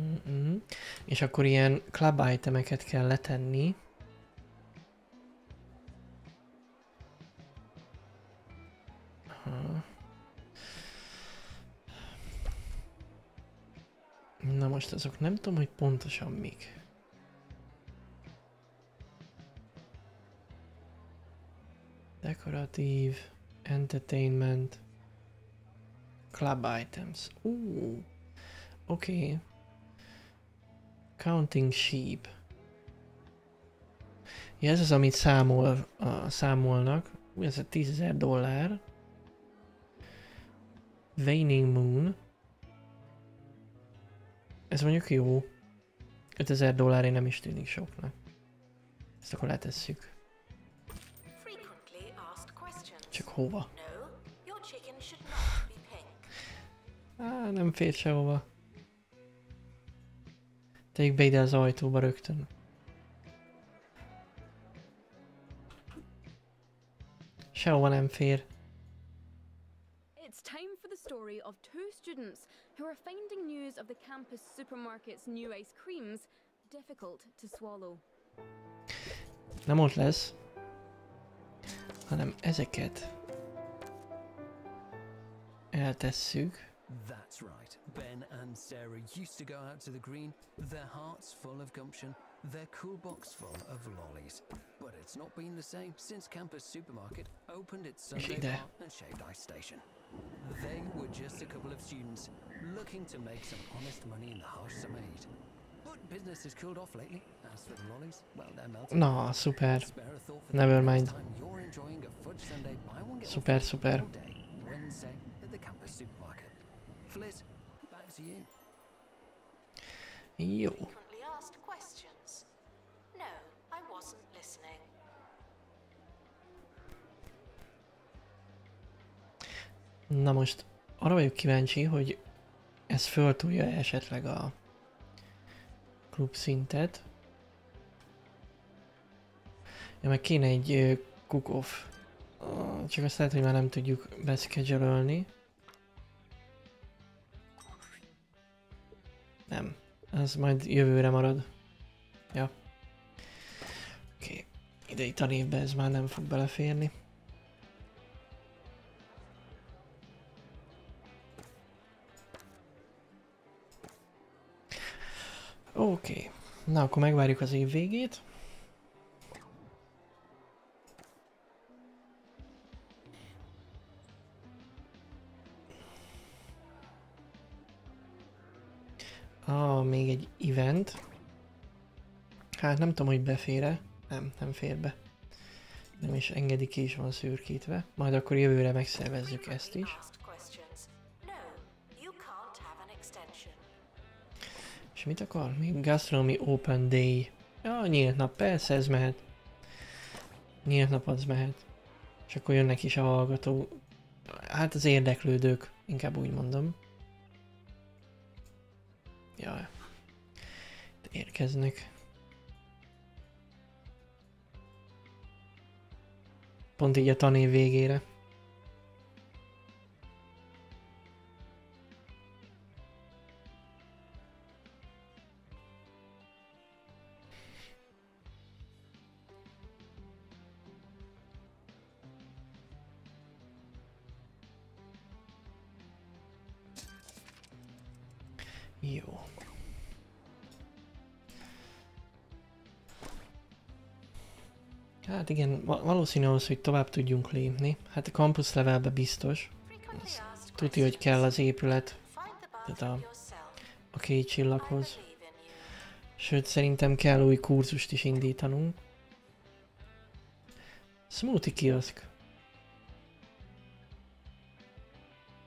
Mm-mm. És akkor ilyen club itemeket kell letenni. Most azok nem tudom, hogy pontosan mik. Dekoratív, entertainment, club items. Ú, oké. Okay. Counting sheep. Ja, ez az, amit számol, uh, számolnak. Ú, ez a 10.000 dollár. Waning Moon. Ez mondjuk jó. 5000 dolláré nem is tűnik soknak. Ezt akkor letesszük. Csak hova? Á, nem fér sehova. Tegyük be ide az ajtóba rögtön. Sehova nem fér. It's time for the story of two students who are finding news of the campus supermarket's new ice creams difficult to swallow. Nem ott lesz, hanem ezeket eltesszük. That's right. Ben and Sarah used to go out to the green, their hearts full of gumption, their cool box full of lollies. But it's not been the same since Campus Supermarket opened its Sunday bar and shaved ice station. They were just a couple of students looking to make some honest money in the harsh summer heat. But business has cooled off lately. As for the lollies, well, they're melting. Na, szuper. Spare a thought for Never mind. you're enjoying a fudge sundae, buy one, get Super, super. day, Wednesday at the Campus Supermarket. Back to you. Jó. Na most arra vagyok kíváncsi, hogy ez föltúlja esetleg a klub szintet. Ja, meg kéne egy cook-off. Csak azt lehet, hogy már nem tudjuk beszkedzselölni. Nem. Ez majd jövőre marad. Ja. Oké. Okay. Idei tanévbe ez már nem fog beleférni. Oké. Okay. Na, akkor megvárjuk az év végét. Ah, még egy event. Hát nem tudom, hogy befér-e. Nem, nem fér be. Nem is engedik ki is van szürkítve. Majd akkor jövőre megszervezzük ezt is. Mit akar? Még Gastronomy Open Day. Ja, nyílt nap, persze ez mehet. Nyílt nap az mehet. És akkor jönnek is a hallgató. Hát az érdeklődők, inkább úgy mondom. Jaj. Érkeznek. Pont így a tanév végére. Valószínű az, hogy tovább tudjunk lépni. Hát a campus levelbe biztos. Tudja, hogy kell az épület Tehát a- a két csillaghoz. Sőt, szerintem kell új kurzust is indítanunk. Smoothie kiosk.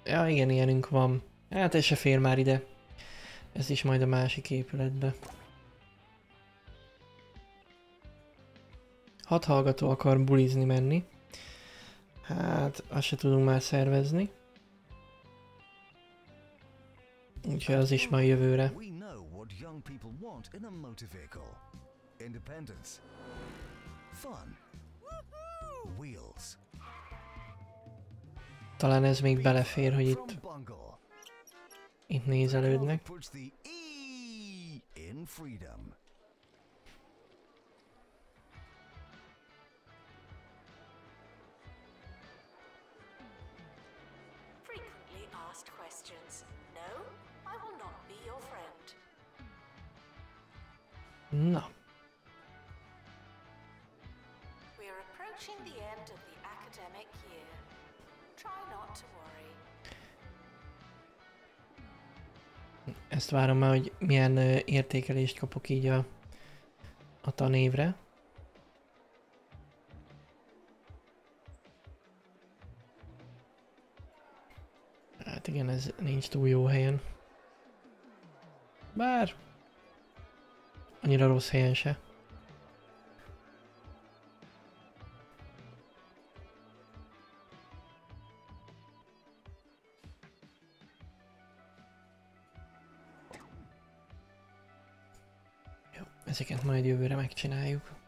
Ja, igen, ilyenünk van. Hát ez se fér már ide. Ez is majd a másik épületbe. Hat hallgató akar bulizni menni. Hát, azt se tudunk már szervezni. Úgyhogy az is majd jövőre. We know what young people want in a motor vehicle independence, fun, wheels. Talán ez még belefér, hogy itt, itt nézelődnek. Worry. ezt várom már, hogy milyen értékelést kapok így a, a tanévre. Hát igen, ez nincs túl jó helyen. Bár annyira rossz helyen se. Ezeket majd jövőre megcsináljuk.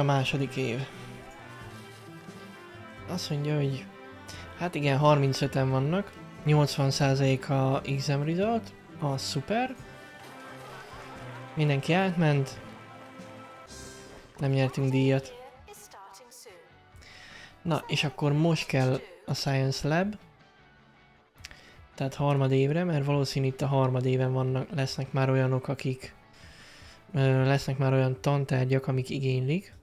A második év. Azt mondja, hogy hát igen, 35-en vannak, 80% a exam result, az szuper. Mindenki átment, nem nyertünk díjat. Na, és akkor most kell a Science Lab, tehát harmad évre, mert valószínű itt a harmad éven vannak, lesznek már olyanok, akik lesznek már olyan tantárgyak, amik igénylik.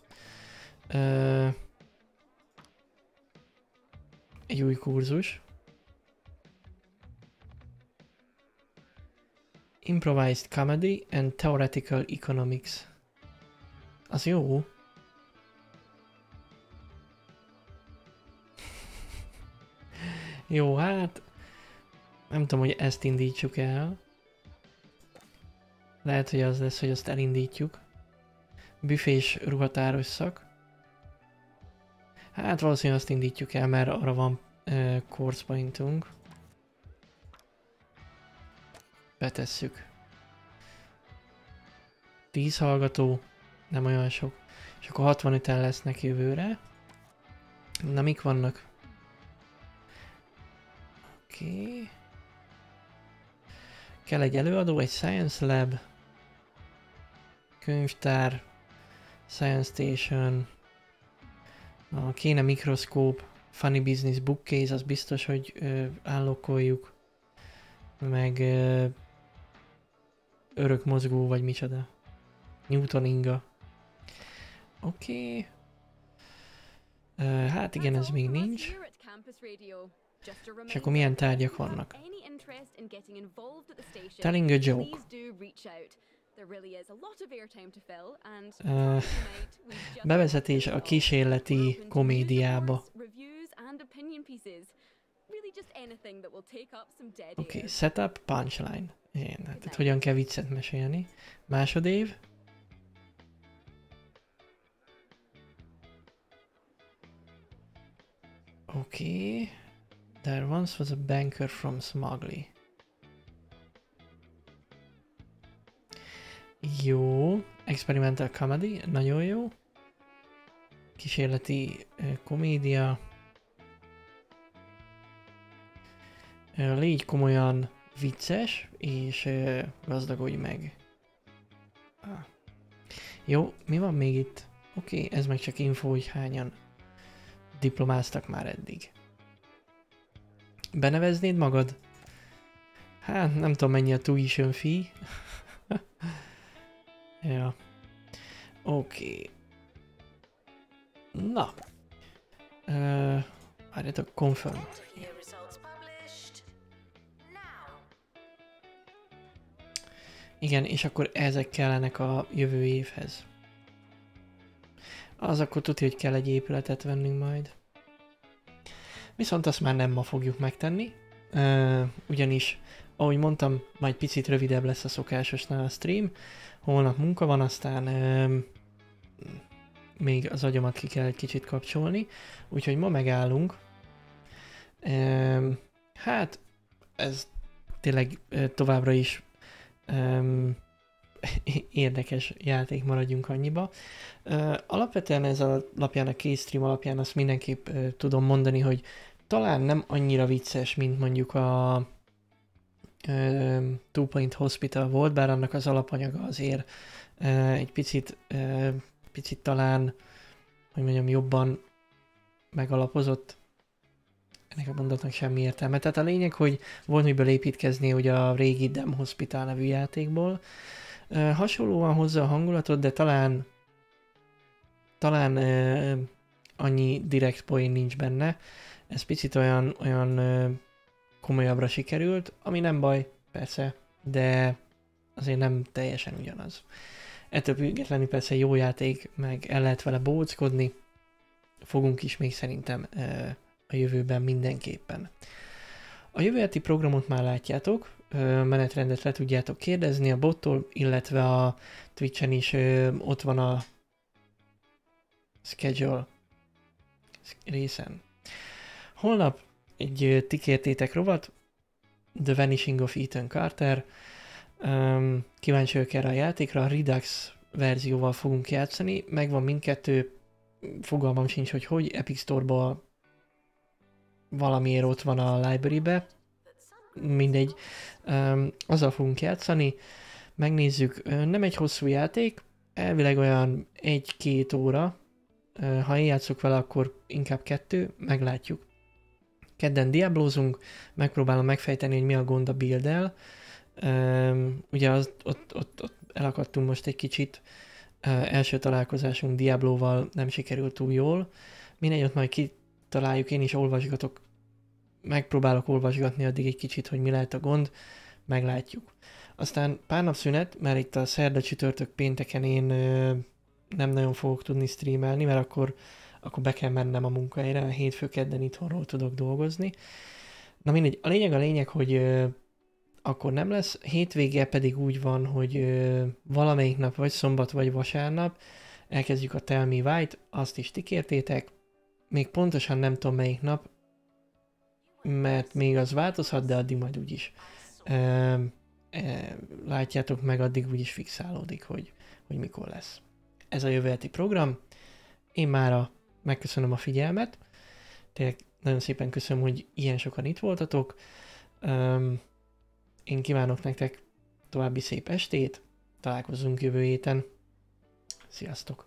Egy új kurzus. Improvised Comedy and Theoretical Economics. Az jó. Jó, hát nem tudom, hogy ezt indítsuk el. Lehet, hogy az lesz, hogy azt elindítjuk. Büfés ruhatáros szak. Hát valószínűleg azt indítjuk el, mert arra van uh, course pointunk. Betesszük. 10 hallgató, nem olyan sok. És akkor 65 en lesznek jövőre. Na, mik vannak? Oké. Okay. Kell egy előadó, egy Science Lab, könyvtár, Science Station, a kéne mikroszkóp, Funny Business Bookcase, az biztos, hogy ö, állokoljuk, meg ö, örök mozgó, vagy micsoda. Newton inga. Oké. Okay. hát igen, ez még nincs. És akkor milyen tárgyak vannak? Telling a joke. Uh, bevezetés a kísérleti komédiába. Oké, okay, setup, punchline. Igen, hát itt hogyan kell viccet mesélni. Másodév. Oké. Okay. There once was a banker from Smugly. Jó. Experimental comedy, nagyon jó. Kísérleti komédia. Légy komolyan vicces, és gazdagodj meg. Jó, mi van még itt? Oké, ez meg csak info, hogy hányan diplomáztak már eddig. Beneveznéd magad? Hát, nem tudom mennyi a tuition fee. Ja. Oké. Na. Uh, várjátok, confirm. Igen, és akkor ezek kellenek a jövő évhez. Az akkor tudja, hogy kell egy épületet vennünk majd. Viszont azt már nem ma fogjuk megtenni, uh, ugyanis, ahogy mondtam, majd picit rövidebb lesz a szokásosnál a stream, holnap munka van, aztán uh, még az agyamat ki kell egy kicsit kapcsolni, úgyhogy ma megállunk. Uh, hát, ez tényleg uh, továbbra is um, érdekes játék, maradjunk annyiba. Uh, alapvetően ez alapján, a két stream alapján azt mindenképp uh, tudom mondani, hogy talán nem annyira vicces, mint mondjuk a ö, Two Point Hospital volt, bár annak az alapanyaga azért egy picit, picit talán, hogy mondjam, jobban megalapozott. Ennek a mondatnak semmi értelme. Tehát a lényeg, hogy volt miből építkezni ugye a régi Dem Hospital nevű játékból. Hasonlóan hozza a hangulatot, de talán talán annyi direct point nincs benne. Ez picit olyan, olyan komolyabbra sikerült, ami nem baj, persze, de azért nem teljesen ugyanaz. Ettől függetlenül persze jó játék, meg el lehet vele bóckodni, fogunk is még szerintem a jövőben mindenképpen. A jövő heti programot már látjátok, menetrendet le tudjátok kérdezni a bottól, illetve a Twitch-en is ott van a schedule részen. Holnap egy ti kértétek rovat, The Vanishing of Ethan Carter. Um, kíváncsi vagyok erre a játékra, a Redux verzióval fogunk játszani, megvan mindkettő, fogalmam sincs, hogy hogy, Epic Store-ba valamiért ott van a library-be, mindegy, um, azzal fogunk játszani, megnézzük, nem egy hosszú játék, elvileg olyan egy-két óra, ha én játszok vele, akkor inkább kettő, meglátjuk. Kedden diablózunk, megpróbálom megfejteni, hogy mi a gond a build Um, ugye az, ott, ott, ott elakadtunk most egy kicsit, uh, első találkozásunk Diablóval nem sikerült túl jól. Mindegy, ott majd kitaláljuk, én is olvasgatok, megpróbálok olvasgatni addig egy kicsit, hogy mi lehet a gond, meglátjuk. Aztán pár nap szünet, mert itt a szerda csütörtök pénteken én ö, nem nagyon fogok tudni streamelni, mert akkor, akkor be kell mennem a munkahelyre, a hétfő kedden itthonról tudok dolgozni. Na mindegy, a lényeg a lényeg, hogy ö, akkor nem lesz, hétvége pedig úgy van, hogy ö, valamelyik nap, vagy szombat, vagy vasárnap elkezdjük a Tell Me White, azt is ti kértétek, még pontosan nem tudom melyik nap, mert még az változhat, de addig majd úgyis ö, ö, látjátok meg, addig úgyis fixálódik, hogy, hogy mikor lesz. Ez a jövő program. Én mára megköszönöm a figyelmet. Tényleg nagyon szépen köszönöm, hogy ilyen sokan itt voltatok. Én kívánok nektek további szép estét. Találkozzunk jövő héten. Sziasztok!